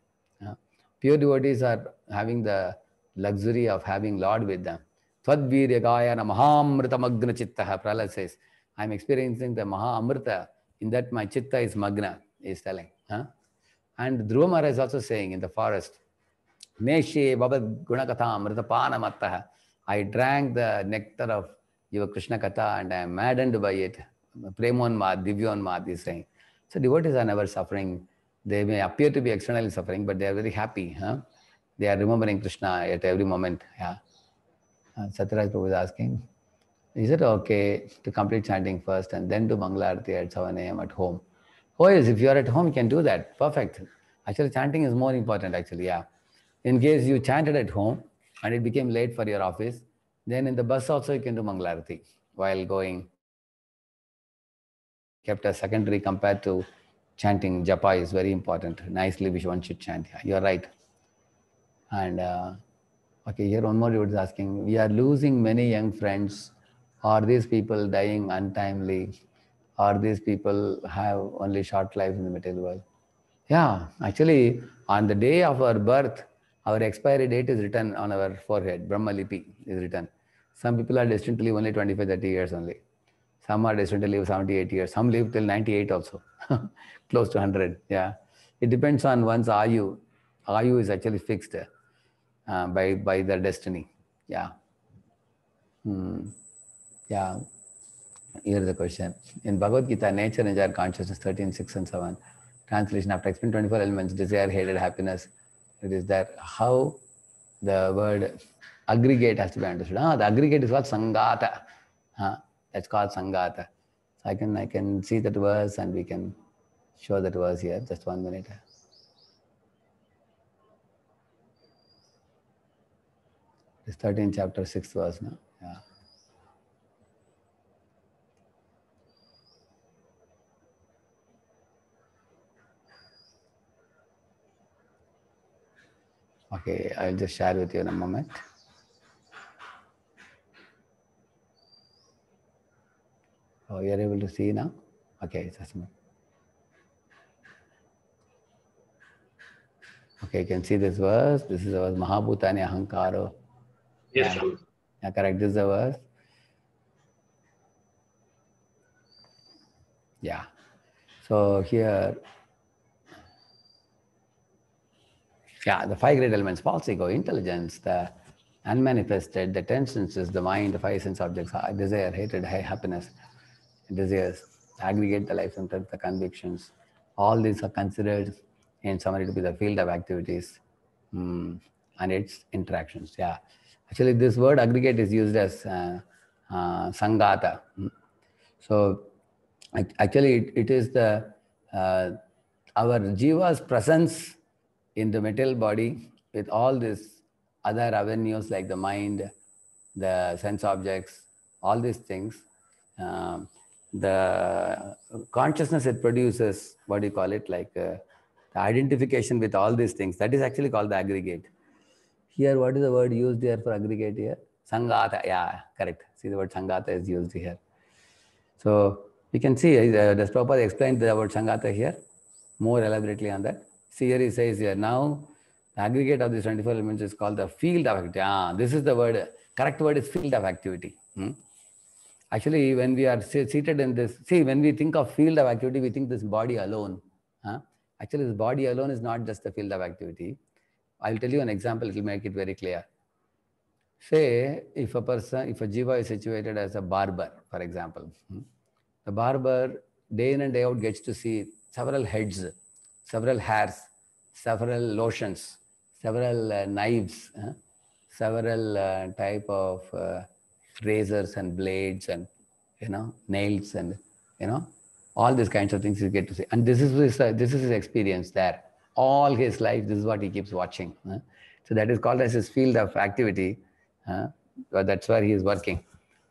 S3: Uh, pure devotees are having the luxury of having Lord with them. Twadviryagayana mahamrita magna chittaha, Prahlad says. I'm experiencing the Mahamrita. In that my chitta is magna, he is telling. Huh? And Dhruva Maharaj is also saying in the forest, Meshe Baba Gunakatha Amritapana Mattaha. I drank the nectar of your Krishna Katha and I am maddened by it. Premon Mad, Divyon Mad is saying. So devotees are never suffering. They may appear to be externally suffering, but they are very happy. Huh? They are remembering Krishna at every moment. Yeah. Uh, Satyaraj Prabhu is asking, is it okay to complete chanting first and then do Mangalarti at 7 a.m. at home? Oh yes, if you are at home, you can do that. Perfect. Actually, chanting is more important actually, yeah. In case you chanted at home and it became late for your office, then in the bus also you can do Mangalarti while going. Kept as secondary compared to chanting. Japa is very important. Nicely, which one should chant. You're right. And uh, okay, here one more dude is asking, we are losing many young friends. Are these people dying untimely? Are these people have only short life in the material world? Yeah, actually, on the day of our birth, our expiry date is written on our forehead. Brahma Lipi is written. Some people are destined to live only 25, 30 years only. Some are destined to live 78 years. Some live till 98 also, close to 100. Yeah, it depends on one's ayu. Ayu is actually fixed uh, by by their destiny. Yeah. Hmm. Yeah. Here's the question. In Bhagavad Gita, nature, nature, consciousness, 13, 6 and 7. Translation after explaining 24 elements, desire, hatred, happiness. It is that how the word aggregate has to be understood. Ah, the aggregate is called Sangata. Huh? That's called Sangata. So I can I can see that verse and we can show that verse here. Just one minute. It's 13 chapter 6 verse now. Yeah. Okay, I'll just share with you in a moment. Oh, you're able to see now? Okay, just a minute. Okay, you can see this verse. This is the verse Mahabhutani Ahankaro.
S2: Yes,
S3: Yeah. Yeah, correct. This is the verse. Yeah. So here, yeah, the five great elements, false ego, intelligence, the unmanifested, the ten senses, the mind, the five sense objects, uh, desire, hatred, ha- happiness, desires, aggregate the life centers, the convictions. All these are considered in summary to be the field of activities mm, and its interactions. Yeah. Actually, this word aggregate is used as uh, uh, sangata. Mm. So, actually, it, it is the uh, our jiva's presence in the material body with all these other avenues like the mind, the sense objects, all these things. Um, the consciousness it produces, what do you call it, like uh, the identification with all these things, that is actually called the aggregate. Here, what is the word used here for aggregate here? Sangata, yeah, correct. See the word Sangata is used here. So you can see, uh, Prabhupada explain the word Sangata here? More elaborately on that. See here he says here, now the aggregate of these 24 elements is called the field of activity. Ah, this is the word, correct word is field of activity. Hmm? Actually, when we are seated in this, see, when we think of field of activity, we think this body alone. Huh? Actually, this body alone is not just the field of activity. I'll tell you an example, it will make it very clear. Say, if a person, if a jiva is situated as a barber, for example, hmm, the barber day in and day out gets to see several heads, several hairs, several lotions, several uh, knives, several uh, type of uh, razors and blades and you know nails and you know all these kinds of things you get to see. And this is his, uh, this is his experience there. All his life this is what he keeps watching so that is called as his field of activity that's where he is working.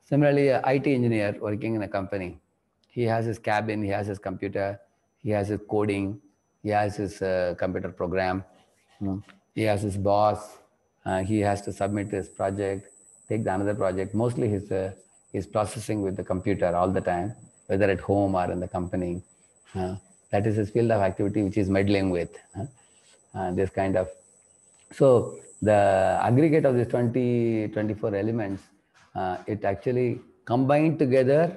S3: Similarly a IT engineer working in a company. He has his cabin, he has his computer, he has his coding, he has his uh, computer program, mm, he has his boss, uh, he has to submit his project, take the another project. Mostly he's, uh, he's processing with the computer all the time, whether at home or in the company. Uh, that is his field of activity which he's meddling with. uh, this kind of so the aggregate of these 20, 24 elements, uh, it actually combined together.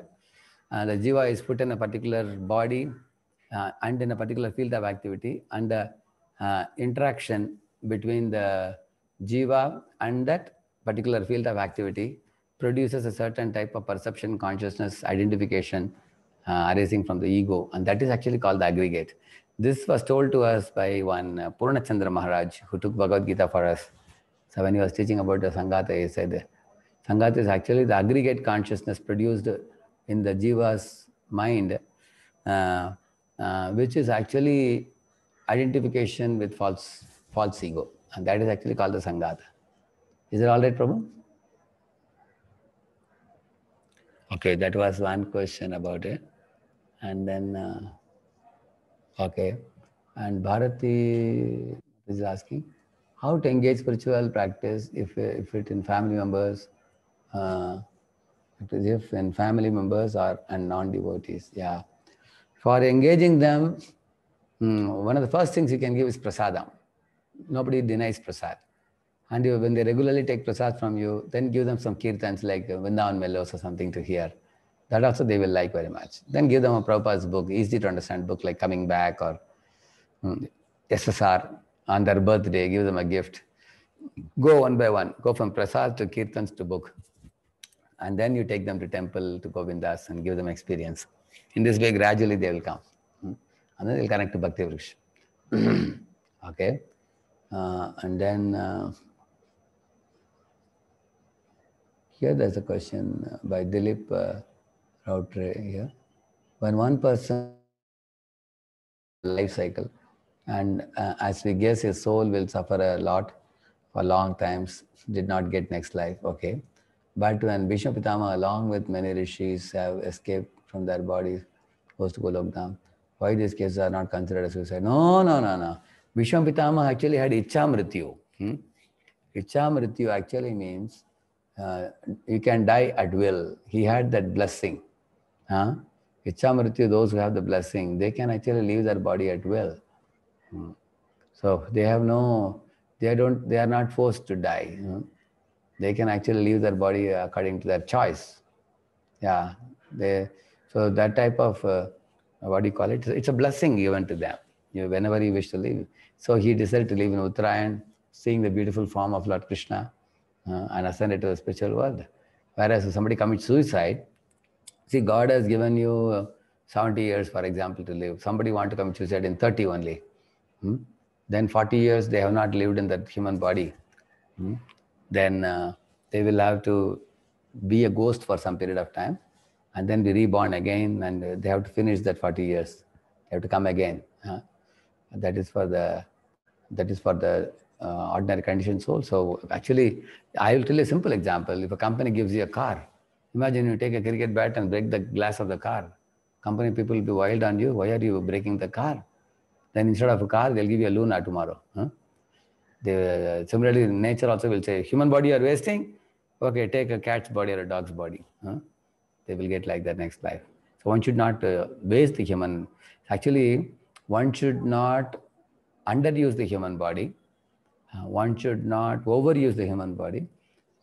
S3: The jiva is put in a particular body and in a particular field of activity, and the uh, interaction between the jiva and that particular field of activity produces a certain type of perception, consciousness, identification uh, arising from the ego, and that is actually called the aggregate. This was told to us by one uh, Purnachandra Maharaj who took Bhagavad Gita for us. So when he was teaching about the Sangata, he said, Sangata is actually the aggregate consciousness produced in the jiva's mind, uh, uh, which is actually identification with false, false ego. And that is actually called the Sangata. Is it all right, Prabhu? Okay, that was one question about it. And then, uh, okay. And Bharati is asking how to engage spiritual practice if, if it in family members, uh, if in family members are and non-devotees. Yeah. For engaging them, hmm, one of the first things you can give is prasadam. Nobody denies prasad. And you, when they regularly take prasad from you, then give them some kirtans like Vrindavan Mellows or something to hear. That also they will like very much. Then give them a Prabhupada's book, easy to understand book like Coming Back or hmm, SSR on their birthday, give them a gift. Go one by one. Go from prasad to kirtans to book. And then you take them to temple to Govindas and give them experience. In this way, gradually they will come. Hmm. And then they'll connect to Bhakti Vriksha. okay. Uh, and then uh, here there's a question by Dilip uh, Rautre here. When one person life cycle and uh, as we guess his soul will suffer a lot for long times, did not get next life, okay. But when Bhishma Pitama along with many rishis have escaped from their bodies post Golokdam, why these cases are not considered as suicide? No, no, no, no. Bhishma Pitama actually had Icha Mrityu. Hmm? Icha Mrityu actually means uh, you can die at will. He had that blessing. Huh? Icha Mrityu, those who have the blessing, they can actually leave their body at will. Hmm. So they have no, they don't, they are not forced to die. Know? They can actually leave their body according to their choice. Yeah, they. So that type of uh, what do you call it? It's a blessing given to them. You whenever he wished to live. So he decided to live in Uttarayan, seeing the beautiful form of Lord Krishna, uh, and ascended to the spiritual world. Whereas if somebody commits suicide, see, God has given you uh, 70 years, for example, to live. Somebody want to commit suicide in 30 only. Hmm? Then 40 years they have not lived in that human body. Hmm? Then uh, they will have to be a ghost for some period of time and then be reborn again and they have to finish that 40 years. They have to come again. That is for the that is for the uh, ordinary conditioned soul. So actually, I will tell you a simple example. If a company gives you a car, imagine you take a cricket bat and break the glass of the car. Company people will be wild on you. Why are you breaking the car? Then instead of a car, they'll give you a Luna tomorrow. Huh? They, similarly, nature also will say, human body you are wasting. Okay, take a cat's body or a dog's body. Huh? They will get like that next life. So one should not uh, waste the human. Actually, one should not underuse the human body. Uh, one should not overuse the human body.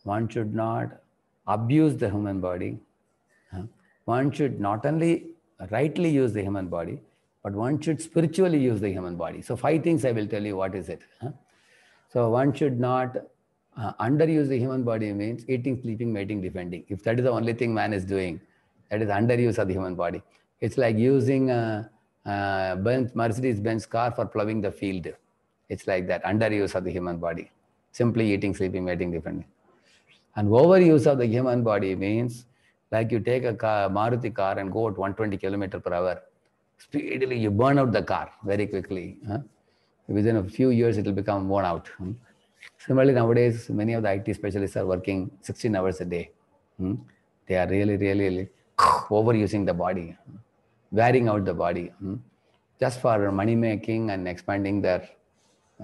S3: One should not abuse the human body. Uh, one should not only rightly use the human body, but one should spiritually use the human body. So five things I will tell you what is it. Huh? So one should not uh, underuse the human body means eating, sleeping, mating, defending. If that is the only thing man is doing, that is underuse of the human body. It's like using a, a Benz, Mercedes-Benz car for plowing the field. It's like that, underuse of the human body. Simply eating, sleeping, mating, defending. And overuse of the human body means like you take a car, Maruti car and go at 120 kilometer per hour. Speedily, you burn out the car very quickly. Huh? Within a few years, it will become worn out. Hmm? Similarly, nowadays, many of the IT specialists are working 16 hours a day. Hmm? They are really, really overusing the body, wearing out the body, hmm, just for money making and expanding their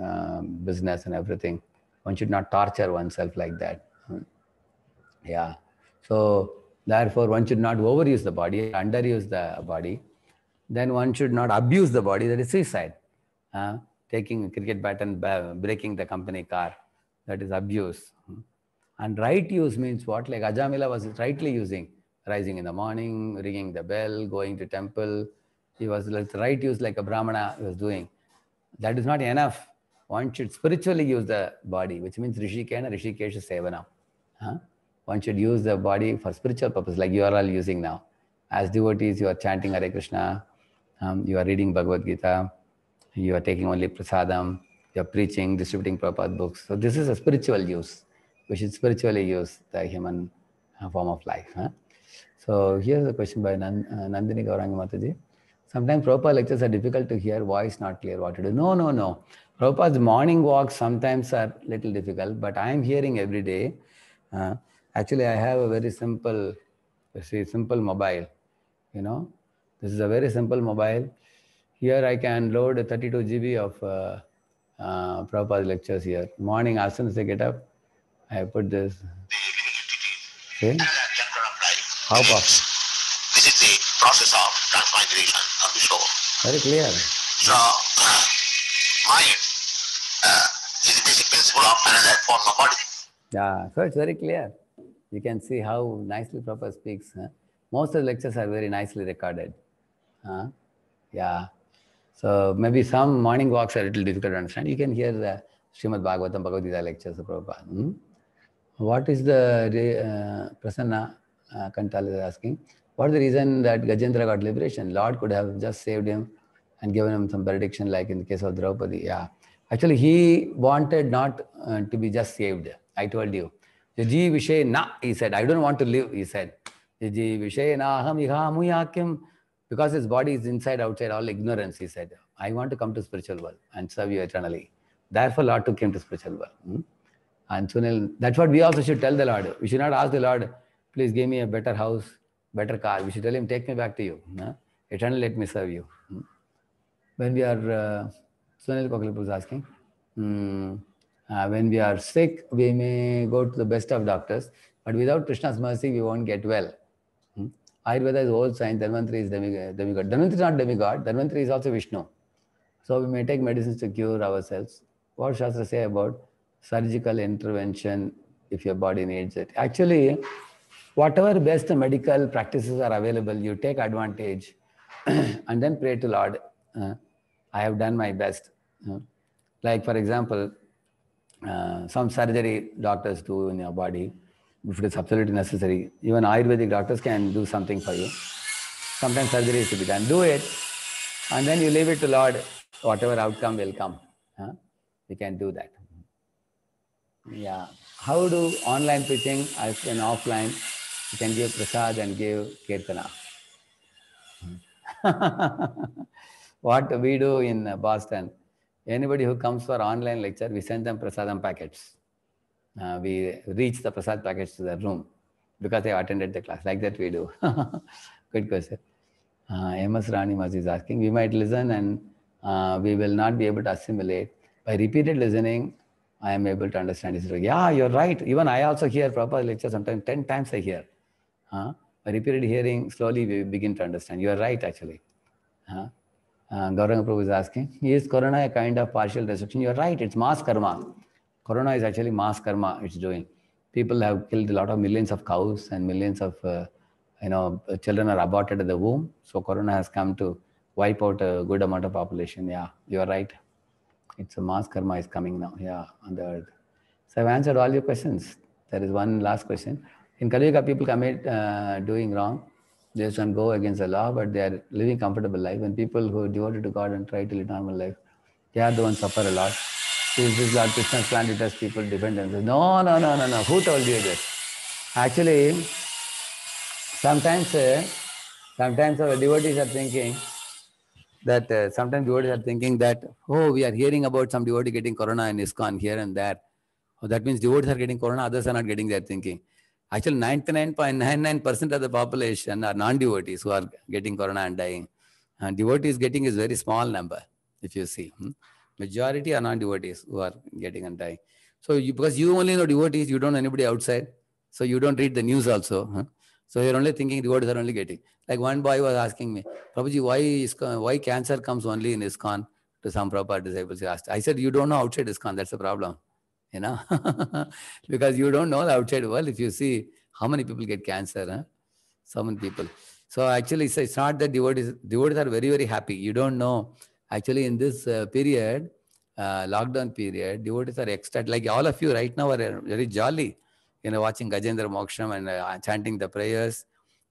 S3: um, business and everything. One should not torture oneself like that. hmm. Yeah. So therefore, one should not overuse the body, underuse the body. Then one should not abuse the body. That is suicide. Uh, taking a cricket bat and breaking the company car. That is abuse. Hmm. And right use means what? Like Ajamila was rightly using, rising in the morning, ringing the bell, going to temple. He was right use like a Brahmana was doing. That is not enough. One should spiritually use the body, which means Rishikena, Rishikesha Sevana. Huh? One should use the body for spiritual purpose, like you are all using now. As devotees, you are chanting Hare Krishna, um, you are reading Bhagavad Gita, you are taking only prasadam, you are preaching, distributing Prabhupada books. So this is a spiritual use. We should spiritually use the human uh, form of life. Huh? So here's a question by uh, Nandini Gauranga Mataji. Sometimes Prabhupada lectures are difficult to hear, voice not clear, what to do. No, no, no. Prabhupada's morning walks sometimes are little difficult, but I am hearing every day. Uh, actually, I have a very simple, see, simple mobile. You know, this is a very simple mobile. Here I can load 32 GB of uh, uh, Prabhupada lectures here. Morning, as soon as I get up, I put this. See?
S4: Another chapter of life.
S3: How powerful.
S4: This is the process of transmigration of the soul.
S3: Very clear.
S4: So, mind uh, is the basic principle of another form of body.
S3: Yeah, so it's very clear. You can see how nicely Prabhupada speaks. huh? Most of the lectures are very nicely recorded. Huh? Yeah. So maybe some morning walks are a little difficult to understand. You can hear the Srimad Bhagavatam, Bhagavad Gita lectures of Prabhupada. hmm? What is the, uh, Prasanna uh, Kantal is asking, what is the reason that Gajendra got liberation? Lord could have just saved him and given him some benediction like in the case of Draupadi. Yeah. Actually, he wanted not uh, to be just saved. I told you. Jaji Vishay na, he said, I don't want to live, he said. Jaji Vishay na aham iha muyakim. Because his body is inside, outside, all ignorance, he said. I want to come to spiritual world and serve you eternally. Therefore, Lord took him to spiritual world. Hmm? And Sunil, that's what we also should tell the Lord. We should not ask the Lord, please give me a better house, better car. We should tell him, take me back to you. Huh? Eternally let me serve you. Hmm? When we are, uh, Sunil Kokalipur is asking, hmm, uh, when we are sick, we may go to the best of doctors, but without Krishna's mercy, we won't get well. Ayurveda is old science, Dhanvantari is demigod. demigod. Dhanvantari is not demigod, Dhanvantari is also Vishnu. So we may take medicines to cure ourselves. What Shastra say about surgical intervention if your body needs it? Actually, whatever best medical practices are available, you take advantage and then pray to Lord, uh, I have done my best. Uh, like for example, uh, some surgery doctors do in your body, if it is absolutely necessary. Even Ayurvedic doctors can do something for you. Sometimes surgery is to be done. Do it, and then you leave it to Lord. Whatever outcome will come. Huh? Can do that. Yeah. How do online preaching as an offline? You can give prasad and give kirtana. what we do in Boston, anybody who comes for online lecture, we send them prasadam packets. Uh, we reach the prasad package to their room because they attended the class. Like that we do. Good question. Uh, MS Rani Mas is asking, we might listen and uh, we will not be able to assimilate. By repeated listening, I am able to understand this. Yeah, you're right. Even I also hear proper lecture sometimes 10 times I hear. Huh? By repeated hearing, slowly we begin to understand. You are right, actually. Huh? Uh, Gauranga Prabhu is asking, is Corona a kind of partial destruction? You're right, it's mass karma. Corona is actually mass karma it's doing. People have killed a lot of millions of cows and millions of, uh, you know, children are aborted at the womb. So Corona has come to wipe out a good amount of population. Yeah, you're right. It's a mass karma is coming now, yeah, on the earth. So I've answered all your questions. There is one last question. In Kali people commit uh, doing wrong. They just don't go against the law, but they are living comfortable life. And people who are devoted to God and try to live normal life, they are the ones suffer a lot. Is this Lord Krishna's plan to test people, themselves? No, no, no, no, no. Who told you this? Actually, sometimes, uh, sometimes our devotees are thinking that uh, sometimes devotees are thinking that, oh, we are hearing about some devotee getting corona in ISKCON here and there. Oh, that means devotees are getting corona, others are not getting their thinking. Actually, 99.99% of the population are non-devotees who are getting corona and dying. And devotees getting is very small number, if you see. hmm. Majority are non-devotees who are getting and dying. So you, because you only know devotees, you don't know anybody outside. So you don't read the news also. huh. So you're only thinking devotees are only getting. Like one boy was asking me, Prabhuji, why is, why cancer comes only in ISKCON to some Prabhupada disciples? He asked. I said, you don't know outside ISKCON, that's the problem. You know, because you don't know the outside world. If you see how many people get cancer, huh? so many people. So actually, it's, it's not that devotees, devotees are very, very happy. You don't know. Actually, in this uh, period, uh, lockdown period, devotees are ecstatic. Like all of you right now are very jolly, you know, watching Gajendra Moksham and uh, chanting the prayers.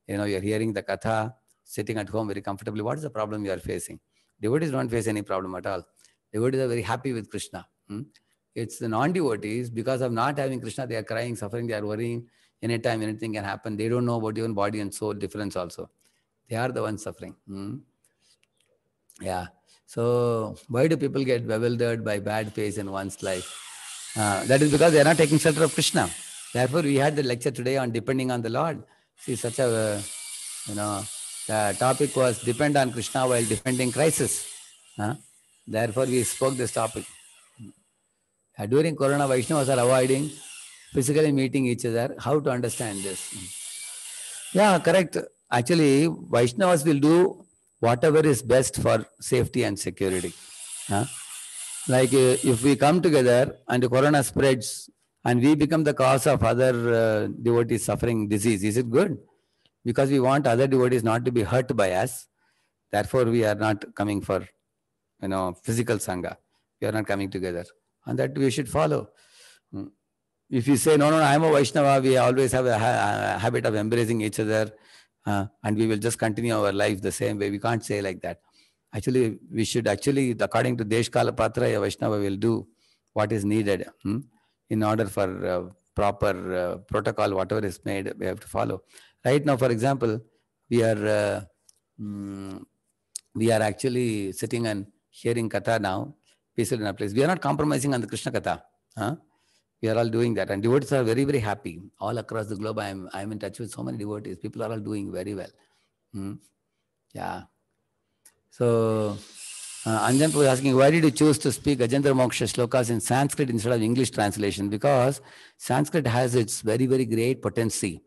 S3: You know, you're hearing the katha, sitting at home very comfortably. What is the problem you are facing? Devotees don't face any problem at all. Devotees are very happy with Krishna. hmm? It's the non-devotees, because of not having Krishna, they are crying, suffering, they are worrying. Anytime anything can happen. They don't know about even body and soul difference also. They are the ones suffering. hmm? Yeah. So why do people get bewildered by bad phase in one's life? Uh, that is because they are not taking shelter of Krishna. Therefore, we had the lecture today on depending on the Lord. See, such a, you know, the topic was depend on Krishna while defending crisis. Therefore, we spoke this topic. Uh, During Corona, Vaishnavas are avoiding physically meeting each other. How to understand this? Yeah, correct. Actually, Vaishnavas will do whatever is best for safety and security. Like uh, if we come together and the corona spreads and we become the cause of other uh, devotees suffering disease, is it good? Because we want other devotees not to be hurt by us. Therefore, we are not coming for, you know, physical sangha. We are not coming together. And that we should follow. Mm. If you say, no, no, no, I'm a Vaishnava, we always have a, ha- a habit of embracing each other uh, and we will just continue our life the same way. We can't say like that. Actually, we should actually, according to Deshkala Patra, a Vaishnava will do what is needed hmm, in order for uh, proper uh, protocol, whatever is made, we have to follow. Right now, for example, we are uh, mm, we are actually sitting and hearing katha now, peaceful in our place. We are not compromising on the Krishna katha. Huh? We are all doing that, and devotees are very, very happy all across the globe. I am I am in touch with so many devotees. People are all doing very well. Hmm. Yeah. So, uh, Anjan was asking, why did you choose to speak Gajendra Moksha shlokas in Sanskrit instead of English translation? Because Sanskrit has its very, very great potency.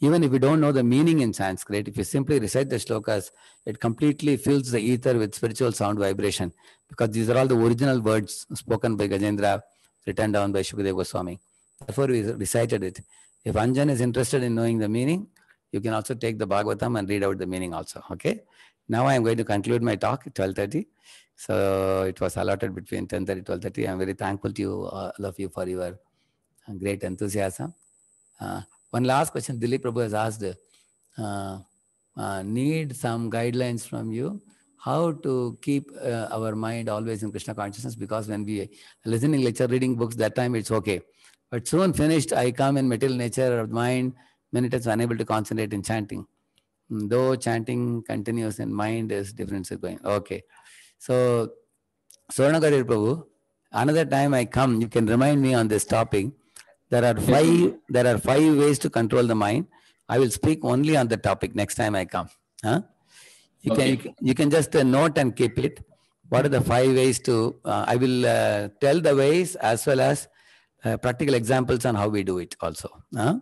S3: Even if you don't know the meaning in Sanskrit, if you simply recite the shlokas, it completely fills the ether with spiritual sound vibration. Because these are all the original words spoken by Gajendra, written down by Shukadeva Goswami. Therefore, we recited it. If Anjan is interested in knowing the meaning, you can also take the Bhagavatam and read out the meaning also. Okay. Now I am going to conclude my talk at 12.30. So it was allotted between 10.30 and 12.30. I am very thankful to you, all of you for your uh, great enthusiasm. Uh, one last question Dilip Prabhu has asked, uh, uh, need some guidelines from you how to keep uh, our mind always in Krishna consciousness because when we listening lecture, reading books, that time it's okay. But soon finished, I come in material nature of mind, many times unable to concentrate in chanting. Mm, Though chanting continues in mind is difference is going. Okay. So Swarnagarir Prabhu, another time I come, you can remind me on this topic. There are five there are five ways to control the mind. I will speak only on the topic next time I come. Huh? You
S1: Okay.
S3: can you can just uh, note and keep it. What are the five ways to? Uh, I will uh, tell the ways as well as uh, practical examples on how we do it also. Huh?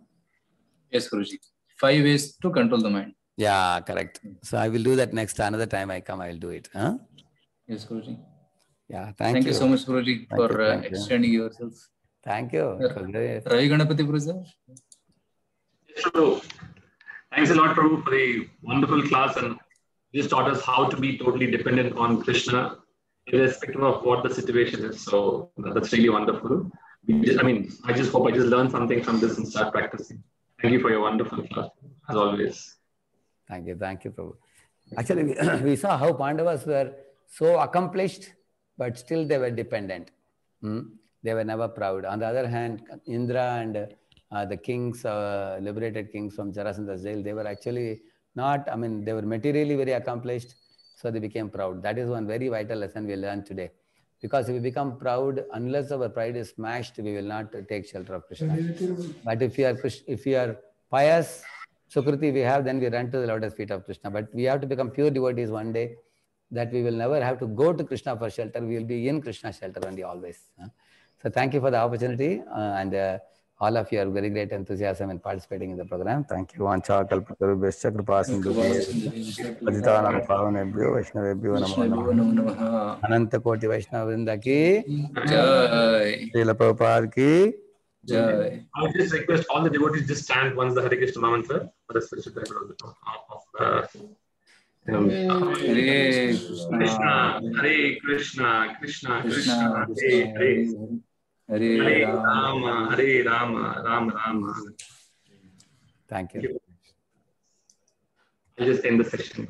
S1: Yes, Guruji. Five ways to control the mind.
S3: Yeah, correct. So I will do that next another time I come. I will do it. Huh?
S1: Yes, Guruji.
S3: Yeah. Thank,
S1: Thank, you. so much, Guruji,
S3: Thank
S1: for
S3: you,
S1: uh,
S3: thank you.
S1: extending yourself.
S3: Thank you. It was great.
S1: Ravi Ganapati Guru sir.
S2: So, thanks a lot, Prabhu, for the wonderful class and just taught us how to be totally dependent on Krishna, irrespective of what the situation is. So that's really wonderful. Just, I mean, I just hope I just learned something from this and start practicing. Thank you for your wonderful class, as always.
S3: Thank you. Thank you, Prabhu. Actually, we, we saw how Pandavas were so accomplished, but still they were dependent. Hmm? They were never proud. On the other hand, Indra and uh, the kings, uh, liberated kings from Jarasandha's jail, they were actually not, I mean, they were materially very accomplished, so they became proud. That is one very vital lesson we learned today. Because if we become proud, unless our pride is smashed, we will not take shelter of Krishna. But if we are if we are pious, Sukriti we have, then we run to the lotus feet of Krishna. But we have to become pure devotees one day, that we will never have to go to Krishna for shelter. We will be in Krishna shelter only always. So thank you for the opportunity, uh, and uh, all of you are very great enthusiasm in participating in the program. Thank you. Vancha kripa sindhubhyascha पतितानां पावनेभ्यो वैष्णवेभ्यो नमो
S1: वैष्णवेभ्यो
S3: नमः
S1: नमो नमः
S3: अनंत कोटि वैष्णव वृंद की
S1: जय
S3: श्रील प्रभुपाद की
S1: जय
S2: I would just request all the devotees just stand once the Hare Krishna mantra for the spiritual benefit of, of the. Um,
S1: Hare
S2: Krishna, Hare Krishna, Krishna, Krishna, Hare Hare,
S1: Hare
S2: Hare
S1: Ram
S2: Rama, Hare Rama, Rama Rama.
S3: Thank you
S2: I'll just end the session.